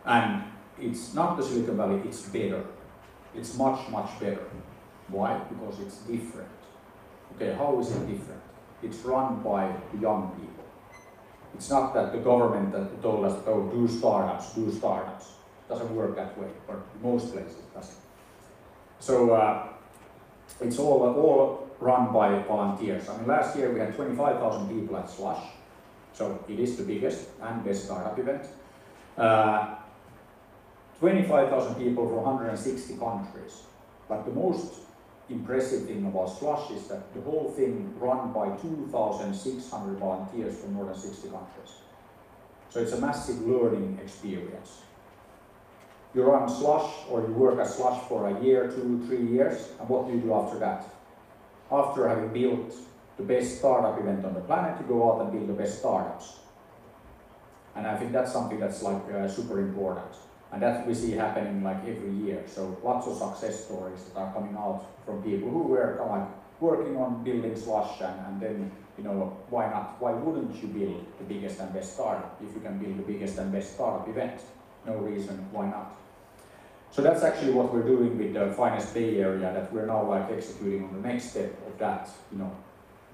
And it's not the Silicon Valley, it's better. It's much, much better. Why? Because it's different. Okay, how is it different? It's run by young people. It's not that the government that told us, oh, do startups, do startups. Doesn't work that way, or most places it doesn't. So uh, it's all, all run by volunteers. I mean, last year we had 25,000 people at Slush, so it is the biggest and best startup event. Uh, 25,000 people from 160 countries. But the most impressive thing about Slush is that the whole thing run by 2,600 volunteers from more than 60 countries. So it's a massive learning experience. You run Slush or you work at Slush for a year, two, three years, and what do you do after that? After having built the best startup event on the planet, you go out and build the best startups. And I think that's something that's like uh, super important. And that we see happening like every year. So lots of success stories that are coming out from people who were of like working on building Slush and, and then, you know, why not? Why wouldn't you build the biggest and best startup if you can build the biggest and best startup event? No reason why not. So that's actually what we're doing with the Finest Bay Area, that we're now like executing on the next step of that, you know,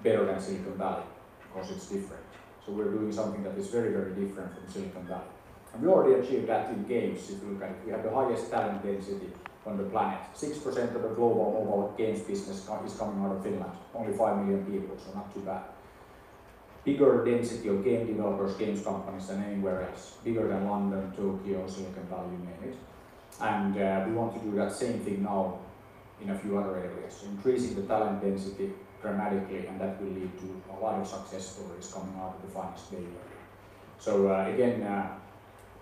better than Silicon Valley, because it's different. So we're doing something that is very, very different from Silicon Valley. And we already achieved that in games, if you look at it. We have the highest talent density on the planet. 6% of the global mobile games business is coming out of Finland. Only 5 million people, so not too bad. Bigger density of game developers, games companies than anywhere else. Bigger than London, Tokyo, Silicon Valley, you name it. And uh, we want to do that same thing now in a few other areas. Increasing the talent density dramatically, and that will lead to a lot of success stories coming out of the finest Bay. So uh, again, uh,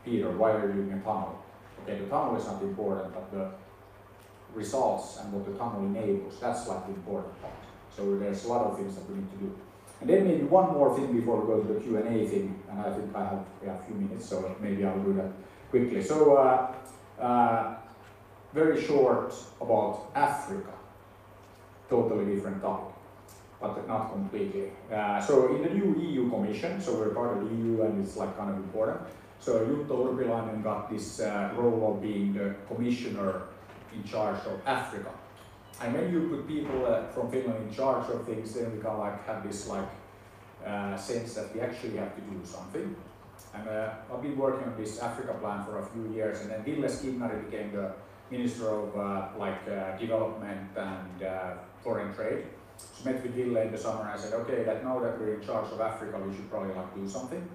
Peter, why are you doing a tunnel? Okay, the tunnel is not important, but the results and what the tunnel enables, that's like the important part. So there's a lot of things that we need to do. And then maybe one more thing before we go to the Q&A thing, and I think I have yeah, a few minutes, so maybe I'll do that quickly. So, uh, uh, very short about Africa, totally different topic, but not completely. Uh, so in the new EU Commission, so we're part of the EU and it's like kind of important, so Jutta Urpilainen got this uh, role of being the commissioner in charge of Africa. And when you put people uh, from Finland in charge of things, then we of like have this like uh, sense that we actually have to do something. And uh, I've been working on this Africa plan for a few years, and then Ville Skinnari became the Minister of uh, like uh, Development and Foreign Trade. So met with Ville in the summer and I said, okay, that now that we're in charge of Africa, we should probably like do something.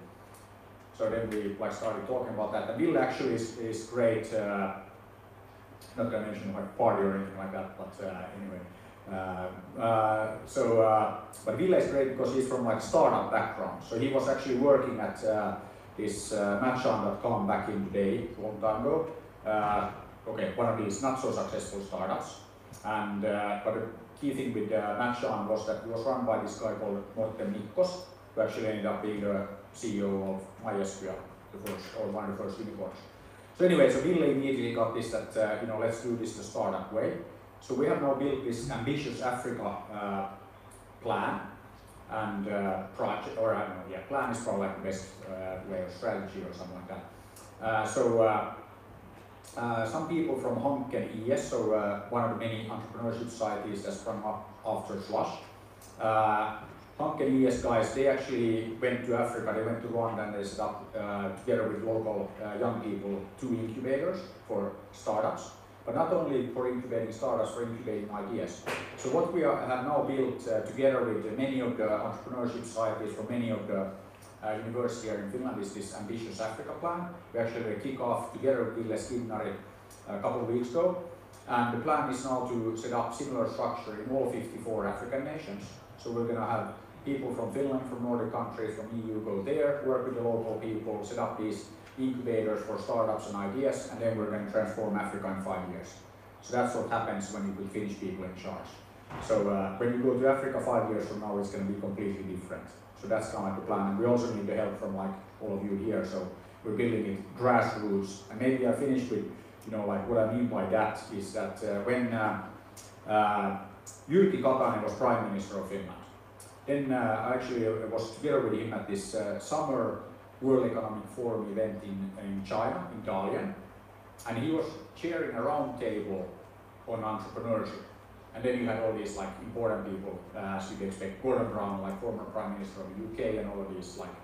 So then we like started talking about that. And Ville actually is, is great, uh, not gonna mention like party or anything like that, but uh, anyway. Uh, uh so, uh, but Ville is great because he's from like startup background. So he was actually working at uh, this uh, back in the day, long time ago. okay, one of these not so successful startups. And but the key thing with uh, was that it was run by this guy called Mårten Mickos, who actually ended up being the CEO of MySQL, the first, or one of the first unicorns. So anyway, so Ville immediately got this that uh, you know let's do this the startup way. So we have now built this ambitious Africa uh, plan and uh, project, or I don't know, yeah, plan is probably like the best uh, way of strategy or something like that. Uh, so uh, uh, some people from Hanken ES, so uh, one of the many entrepreneurship societies that sprung up after Slush. Uh, Hanken ES guys, they actually went to Africa, they went to Rwanda and they set up together with local young people two incubators for startups. But not only for incubating startups, for incubating ideas. So what we are, have now built uh, together with many of the entrepreneurship societies from many of the uh, universities here in Finland is this ambitious Africa plan. We actually kick off together with Ville Skinnari a couple of weeks ago. And the plan is now to set up similar structure in all 54 African nations. So we're going to have people from Finland, from Nordic countries, from EU go there, work with the local people, set up these incubators for startups and ideas, and then we're going to transform Africa in five years. So that's what happens when you put Finnish people in charge. So uh, when you go to Africa five years from now, it's going to be completely different. So that's kind of the plan. And we also need the help from like all of you here. So we're building it grassroots. And maybe I finish with, you know, like what I mean by that is that uh, when uh, uh, Jyrki Katainen was Prime Minister of Finland, then uh, I actually was together with him at this uh, summer World Economic Forum event in, in China, in Dalian, and he was chairing a round table on entrepreneurship. And then you had all these like important people, uh, as you'd expect, Gordon Brown, like former Prime Minister of the UK, and all of these like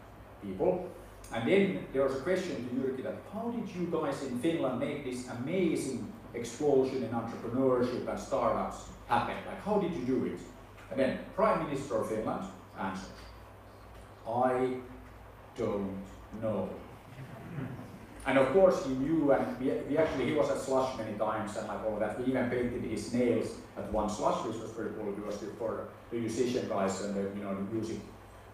people. And then there was a question to Jyrki that how did you guys in Finland make this amazing explosion in entrepreneurship and startups happen? Like how did you do it? And then Prime Minister of Finland answers, I don't know. And of course he knew, and we, actually, he was at Slush many times and like all that. We even painted his nails at one Slush, which was pretty cool because for the musician guys and the, you know, the music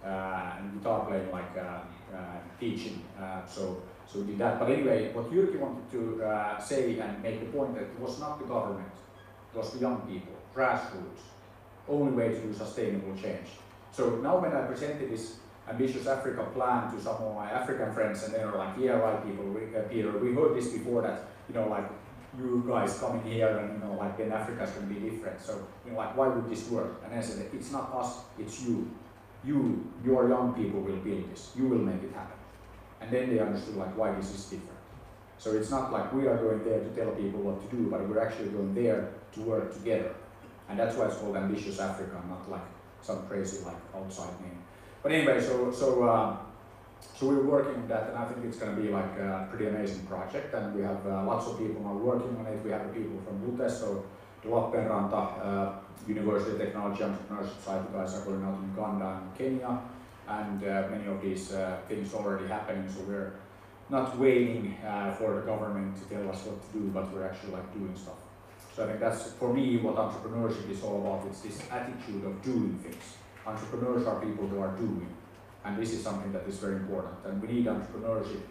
uh, and guitar playing, like uh, uh, teaching. Uh, so, so we did that. But anyway, what Jyrki wanted to uh, say and make the point that it was not the government, it was the young people, grassroots, only way to do sustainable change. So now when I presented this ambitious Africa plan to some of my African friends, and they were like, "Yeah, right, people, we, uh, Peter, we heard this before that, you know, like you guys coming here, and you know, like then Africa's going to be different. So, you know, like why would this work?" And I said, "It's not us, it's you. You, your young people will build this. You will make it happen." And then they understood like why this is different. So it's not like we are going there to tell people what to do, but we're actually going there to work together. And that's why it's called Ambitious Africa, not like some crazy like outside name. But anyway, so so uh, so we're working on that, and I think it's going to be like a pretty amazing project. And we have uh, lots of people now working on it. We have people from Lutes, so the uh, University of Technology Entrepreneurship Society guys are going out in Uganda and Kenya, and uh, many of these uh, things already happening. So we're not waiting uh, for the government to tell us what to do, but we're actually like doing stuff. So I think that's for me what entrepreneurship is all about. It's this attitude of doing things. Entrepreneurs are people who are doing, and this is something that is very important. And we need entrepreneurship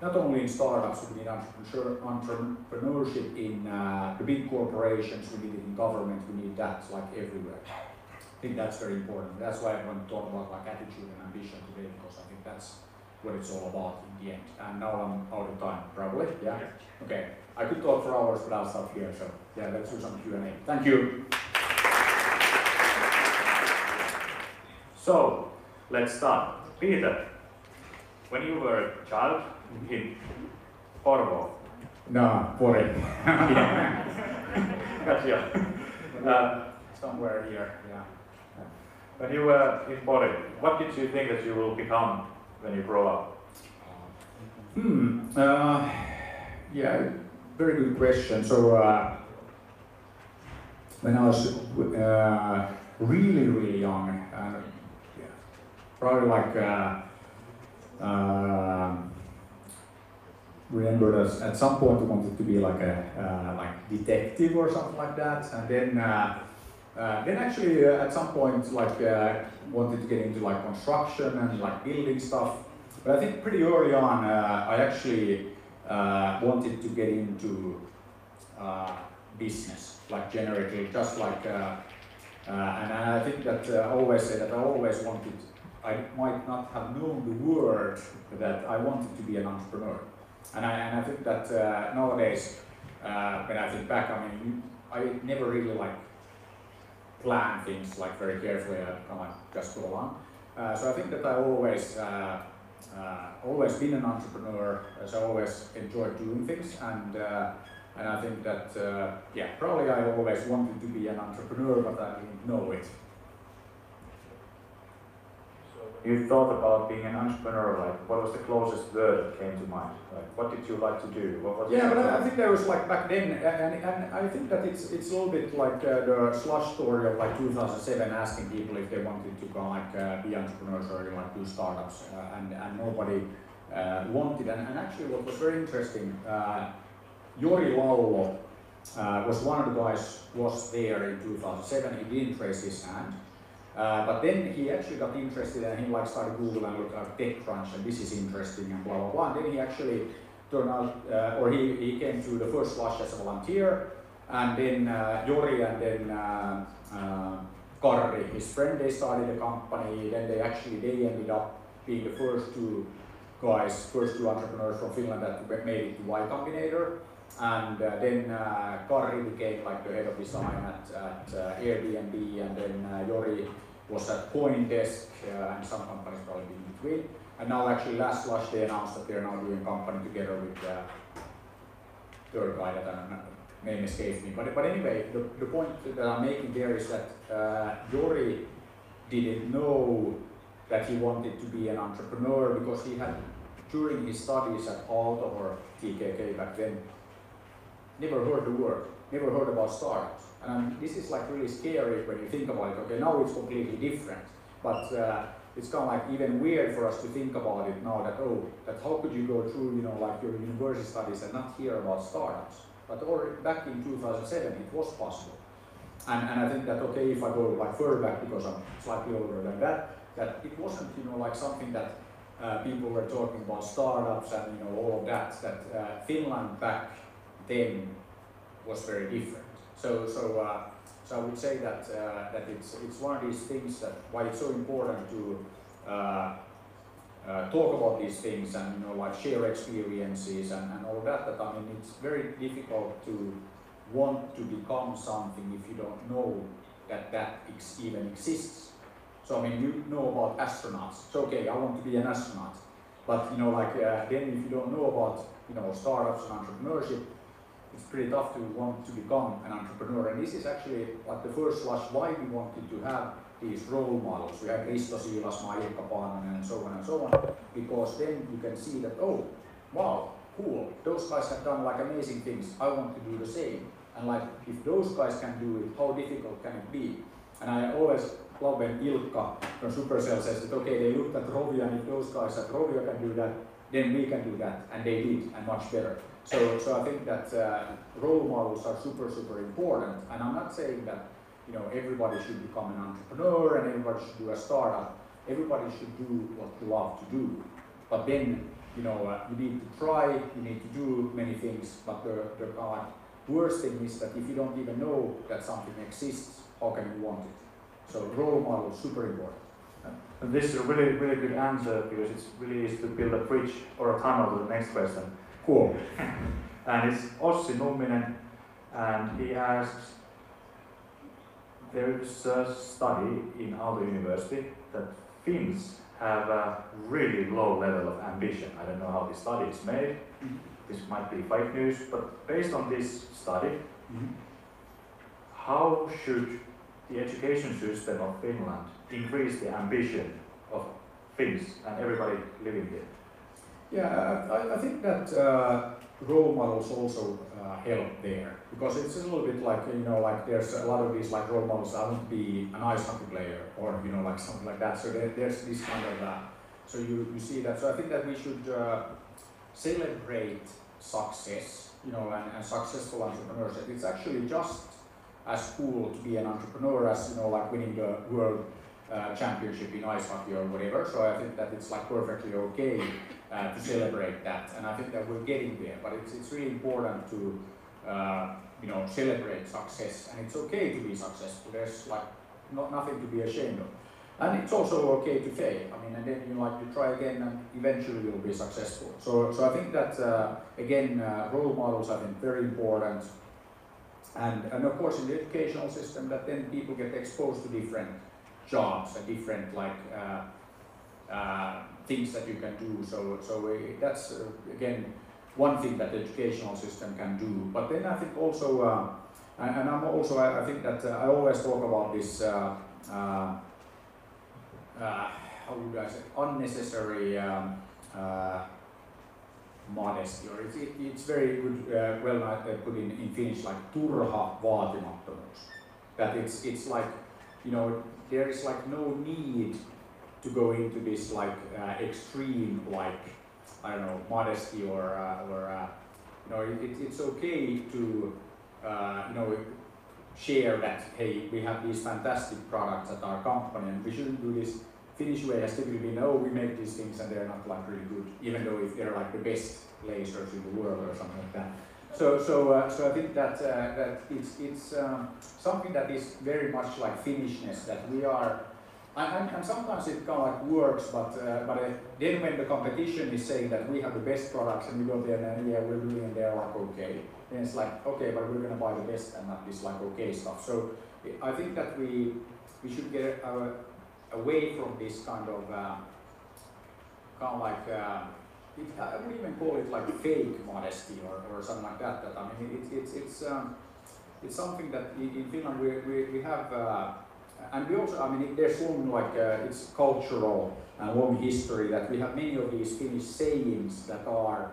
not only in startups, we need entrepreneurship in uh, the big corporations, we need it in government, we need that like everywhere. I think that's very important. That's why I want to talk about like attitude and ambition today, because I think that's what it's all about in the end. And now I'm out of time, probably. Yeah. Okay. I could talk for hours, but I'll stop here. So yeah, let's do some Q and A. Thank you. So let's start. Peter, when you were a child in Porvoo, No, Pori. <laughs> gotcha. Uh, Somewhere here, yeah. when you were in Pori, what did you think that you will become when you grow up? Hmm. Uh, yeah, very good question. So uh, when I was uh, really, really young, uh, probably like uh, uh, remember that at some point wanted to be like a uh, like detective or something like that, and then. Uh, uh, then actually uh, at some point like uh, wanted to get into like construction and like building stuff but I think pretty early on uh, I actually wanted to get into business like generically just like and I think that I always say that I always wanted I might not have known the word that I wanted to be an entrepreneur and I and I think that uh, nowadays, uh, when I think back, I mean, I never really like plan things like very carefully. I kind of just go along. Uh, so I think that I always. Uh, uh, always been an entrepreneur, so I always enjoyed doing things, and uh, and I think that yeah, probably I always wanted to be an entrepreneur, but I didn't know it. You thought about being an entrepreneur, like what was the closest word that came to mind? Like what did you like to do? What was Yeah, but I, think there was like back then, and, and I think that it's it's a little bit like uh, the slush story of like 2007, asking people if they wanted to go like uh, be entrepreneurs or like do startups, uh, and and nobody uh, wanted. And, and actually, what was very interesting, uh, Jori Lallo uh, was one of the guys was there in 2007. He didn't raise his hand. Uh, but then he actually got interested and he like started Google and looked at TechCrunch and this is interesting and blah blah blah. And then he actually turned out, uh, or he, he came to the first slush as a volunteer, and then uh, Jori and then uh, uh, Karri, his friend, they started a company. Then they actually they ended up being the first two guys, first two entrepreneurs from Finland that made it to Y Combinator. And uh, then uh, Karri became like the head of design at, at uh, Airbnb, and then uh, Jori was at CoinDesk uh, and some companies probably in between. And now actually last slush they announced that they're now doing a company together with the third guy that I name escapes me. But, but anyway, the, the point that I'm making there is that uh, Jori didn't know that he wanted to be an entrepreneur because he had, during his studies at Aalto or TKK back then, never heard the word, never heard about startups. And um, this is like really scary when you think about it. Okay, now it's completely different, but uh, it's kind of like even weird for us to think about it now that oh, that how could you go through you know like your university studies and not hear about startups? But back in 2007, it was possible. And, and I think that okay, if I go like further back because I'm slightly older than that, that it wasn't you know like something that uh, people were talking about startups and you know all of that. That uh, Finland back then was very different. So, so, uh, so I would say that uh, that it's it's one of these things that why it's so important to uh, uh, talk about these things and you know like share experiences and, and all that. That I mean it's very difficult to want to become something if you don't know that that ex even exists. So I mean you know about astronauts. It's okay, I want to be an astronaut, but you know like uh, then if you don't know about you know startups and entrepreneurship it's pretty tough to want to become an entrepreneur. And this is actually like the first slush why we wanted to have these role models. We have Risto Siilasmaa, Maija and so on and so on, because then you can see that, oh, wow, cool, those guys have done like amazing things. I want to do the same. And like, if those guys can do it, how difficult can it be? And I always love when Ilkka from Supercell says that, okay, they looked at Rovio, and if those guys at Rovio can do that, then we can do that. And they did, and much better. So, so I think that uh, role models are super, super important. And I'm not saying that you know everybody should become an entrepreneur and everybody should do a startup. Everybody should do what they love to do. But then you know uh, you need to try, you need to do many things. But the, the worst thing is that if you don't even know that something exists, how can you want it? So role model is super important. And this is a really, really good answer because it's really easy to build a bridge or a tunnel to the next question. Cool. and it's Ossi Numminen, and he asks, there's a study in Aalto University that Finns have a really low level of ambition. I don't know how this study is made. This might be fake news, but based on this study, Mm-hmm. how should the education system of Finland increase the ambition of Finns and everybody living here? Yeah, I, I think that uh, role models also uh, help there because it's a little bit like you know like there's a lot of these like role models. I want to be an ice hockey player or you know like something like that. So there, there's this kind of uh, so you, you see that. So I think that we should uh, celebrate success, you know, and, and successful entrepreneurs. It's actually just as cool to be an entrepreneur as you know like winning the world uh, championship in ice hockey or whatever. So I think that it's like perfectly okay uh, to celebrate that, and I think that we're getting there. But it's it's really important to uh, you know celebrate success, and it's okay to be successful. There's like not nothing to be ashamed of. and it's also okay to fail. I mean, and then you like to try again, and eventually you'll be successful. So, so I think that uh, again, uh, role models have been very important, and and of course in the educational system that then people get exposed to different jobs and different like uh, uh, things that you can do. So, so uh, that's uh, again one thing that the educational system can do. But then I think also, uh, and, I'm also I, think that uh, I always talk about this. Uh, uh, how would I say unnecessary um, modesty, or it's, it, it's very good, well put in, in Finnish like turha vaatimattomuus. That it's it's like you know there is like no need to go into this like uh, extreme like I don't know modesty or uh, or uh, you know it, it's okay to you know share that hey we have these fantastic products at our company and we shouldn't do this. Finnish way has typically been oh we make these things and they're not like really good even though if they're like the best lasers in the world or something like that. So so uh, so I think that uh, that it's it's um, something that is very much like Finnishness that we are and, and, sometimes it kind of like works, but uh, but uh, then when the competition is saying that we have the best products and we go there and yeah we're doing and they're like okay, then it's like okay, but we're gonna buy the best and not this like okay stuff. So I think that we we should get away from this kind of uh, kind of like. Uh, it, I would even call it like fake modesty or, or something like that. That I mean, it's it's it's um, it's something that in, in Finland we, we, we have uh, and we also, I mean, there's long like uh, it's cultural and long history that we have many of these Finnish sayings that are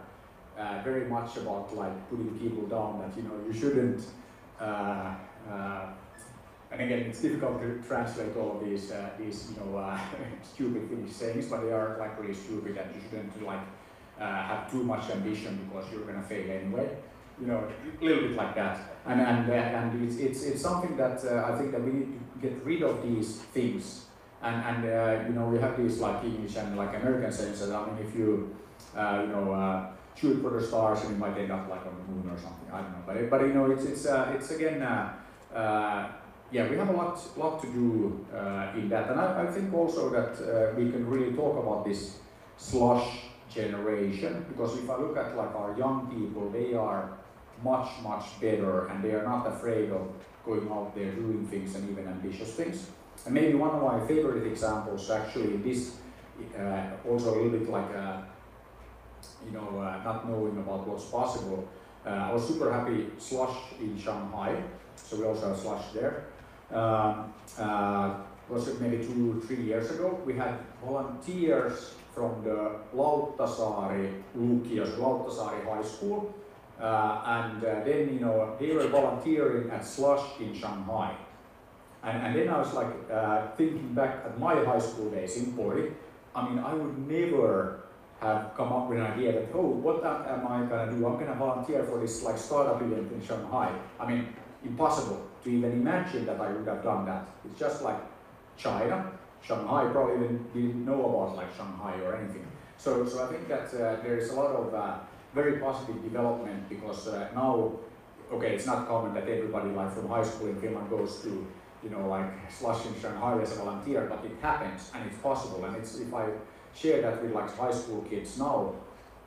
uh, very much about like putting people down. That you know you shouldn't. Uh, uh and again, it's difficult to translate all of these uh, these you know uh, <laughs> stupid Finnish sayings, but they are like really stupid. That you shouldn't like have too much ambition because you're gonna fail anyway you know, a little bit like that. And and and it's, it's it's something that uh, I think that we need to get rid of these things. And and uh, you know, we have these like English and like American sayings that I mean, if you uh, you know uh, shoot for the stars, and you might end up like on the moon or something. I don't know, but but you know, it's it's uh, it's again. yeah, we have a lot, lot to do in that, and I, I think also that we can really talk about this slush generation because if I look at like our young people, they are much, much better and they are not afraid of going out there doing things and even ambitious things. And maybe one of my favorite examples actually this uh, also a little bit like a, uh, you know uh, not knowing about what's possible. Uh, I was super happy slush in Shanghai, so we also have slush there. Um, uh, was it maybe two, three years ago? We had volunteers from the Lauttasaari Lukios, Lauttasaari High School, and uh, then, you know, they were volunteering at Slush in Shanghai. And, and then I was like uh, thinking back at my high school days in Pori. I mean, I would never have come up with an idea that, oh, what am I gonna do? I'm gonna volunteer for this like startup event in Shanghai. I mean, impossible to even imagine that I would have done that. It's just like China, Shanghai, probably even didn't know about like Shanghai or anything. So, so I think that uh, there is a lot of uh, very positive development because uh, now, okay, it's not common that everybody like from high school in Finland goes to, you know, like slush in Shanghai as a volunteer, but it happens and it's possible. And it's if I share that with like high school kids now,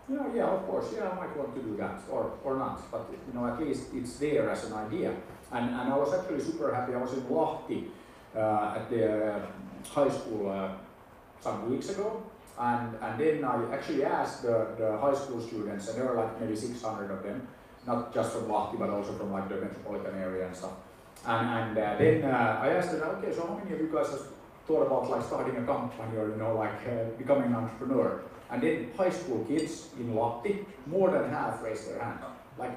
you know, yeah, of course, yeah, I might want to do that or, or not, but you know, at least it's there as an idea. And, and I was actually super happy. I was in Lahti uh, at the uh, high school uh, some weeks ago, and, and then I actually asked the, the high school students, and there were like maybe 600 of them, not just from Lahti, but also from like the metropolitan area and stuff. And, and uh, then uh, I asked them, okay, so how many of you guys have thought about like starting a company or, you know, like uh, becoming an entrepreneur? And then high school kids in Lahti, more than half raised their hand. Like,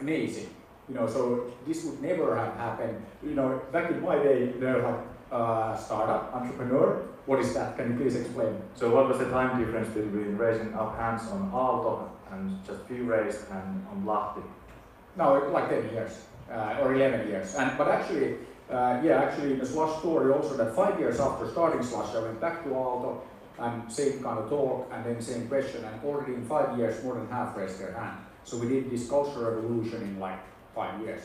amazing. You know, so this would never have happened. You know, back in my day, they're like, uh, startup, entrepreneur. What is that? Can you please explain? So what was the time difference between raising up hands on Aalto and just few raised and on Lahti? No, like 10 years uh, or 11 years. And But actually, uh, yeah, actually in the Slush story also that five years after starting Slush, I went back to Aalto and same kind of talk and then same question and already in five years more than half raised their hand. So we did this cultural revolution in like five years.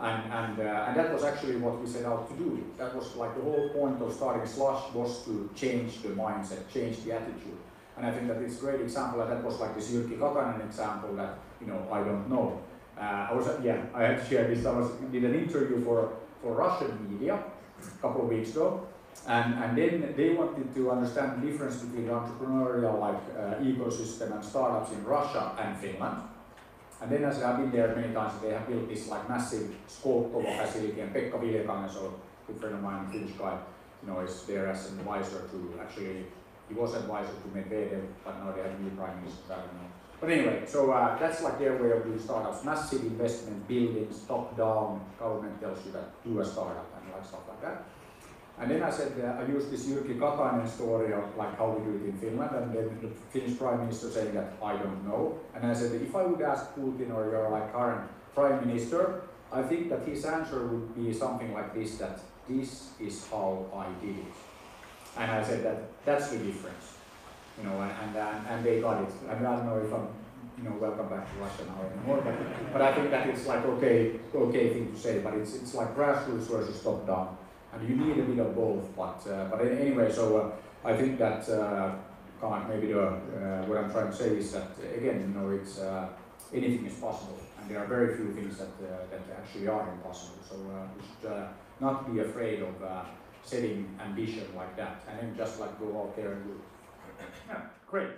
And, and, uh, and that was actually what we set out to do. That was like the whole point of starting Slush was to change the mindset, change the attitude. And I think that it's a great example, and that was like this Jyrki Katainen example that, you know, I don't know. Uh, I was, yeah, I had to share this. I was did an interview for, for Russian media a couple of weeks ago, and, and then they wanted to understand the difference between entrepreneurial like uh, ecosystem and startups in Russia and Finland. And then as I've been there many times, they have built this like massive Skolkovo facility, and Pekka Viljakainen, so a good friend of mine, Finnish guy, you know, is there as an advisor to actually, he was advisor to Medvedev, but now they have new prime minister, I don't know. But anyway, so uh, that's like their way of doing startups, massive investment, buildings, top down, government tells you that do a startup and like stuff like that. And then I said, uh, I used this Jyrki Katainen story of like how we do it in Finland, and then the Finnish prime minister saying that I don't know. And I said, if I would ask Putin or your like current prime minister, I think that his answer would be something like this: that this is how I did it. And I said that that's the difference, you know, and and, and, they got it. I, mean, I don't know if I'm, you know, welcome back to Russia now anymore, but but I think that it's like okay, okay thing to say, but it's it's like grassroots versus top down and you need a bit of both. But uh, but anyway, so uh, I think that uh, kind of maybe the, uh, what I'm trying to say is that again, you know, it's uh, anything is possible, and there are very few things that uh, that actually are impossible. So uh, we should uh, not be afraid of uh, setting ambition like that, and then just like go out there and do it. Yeah, great.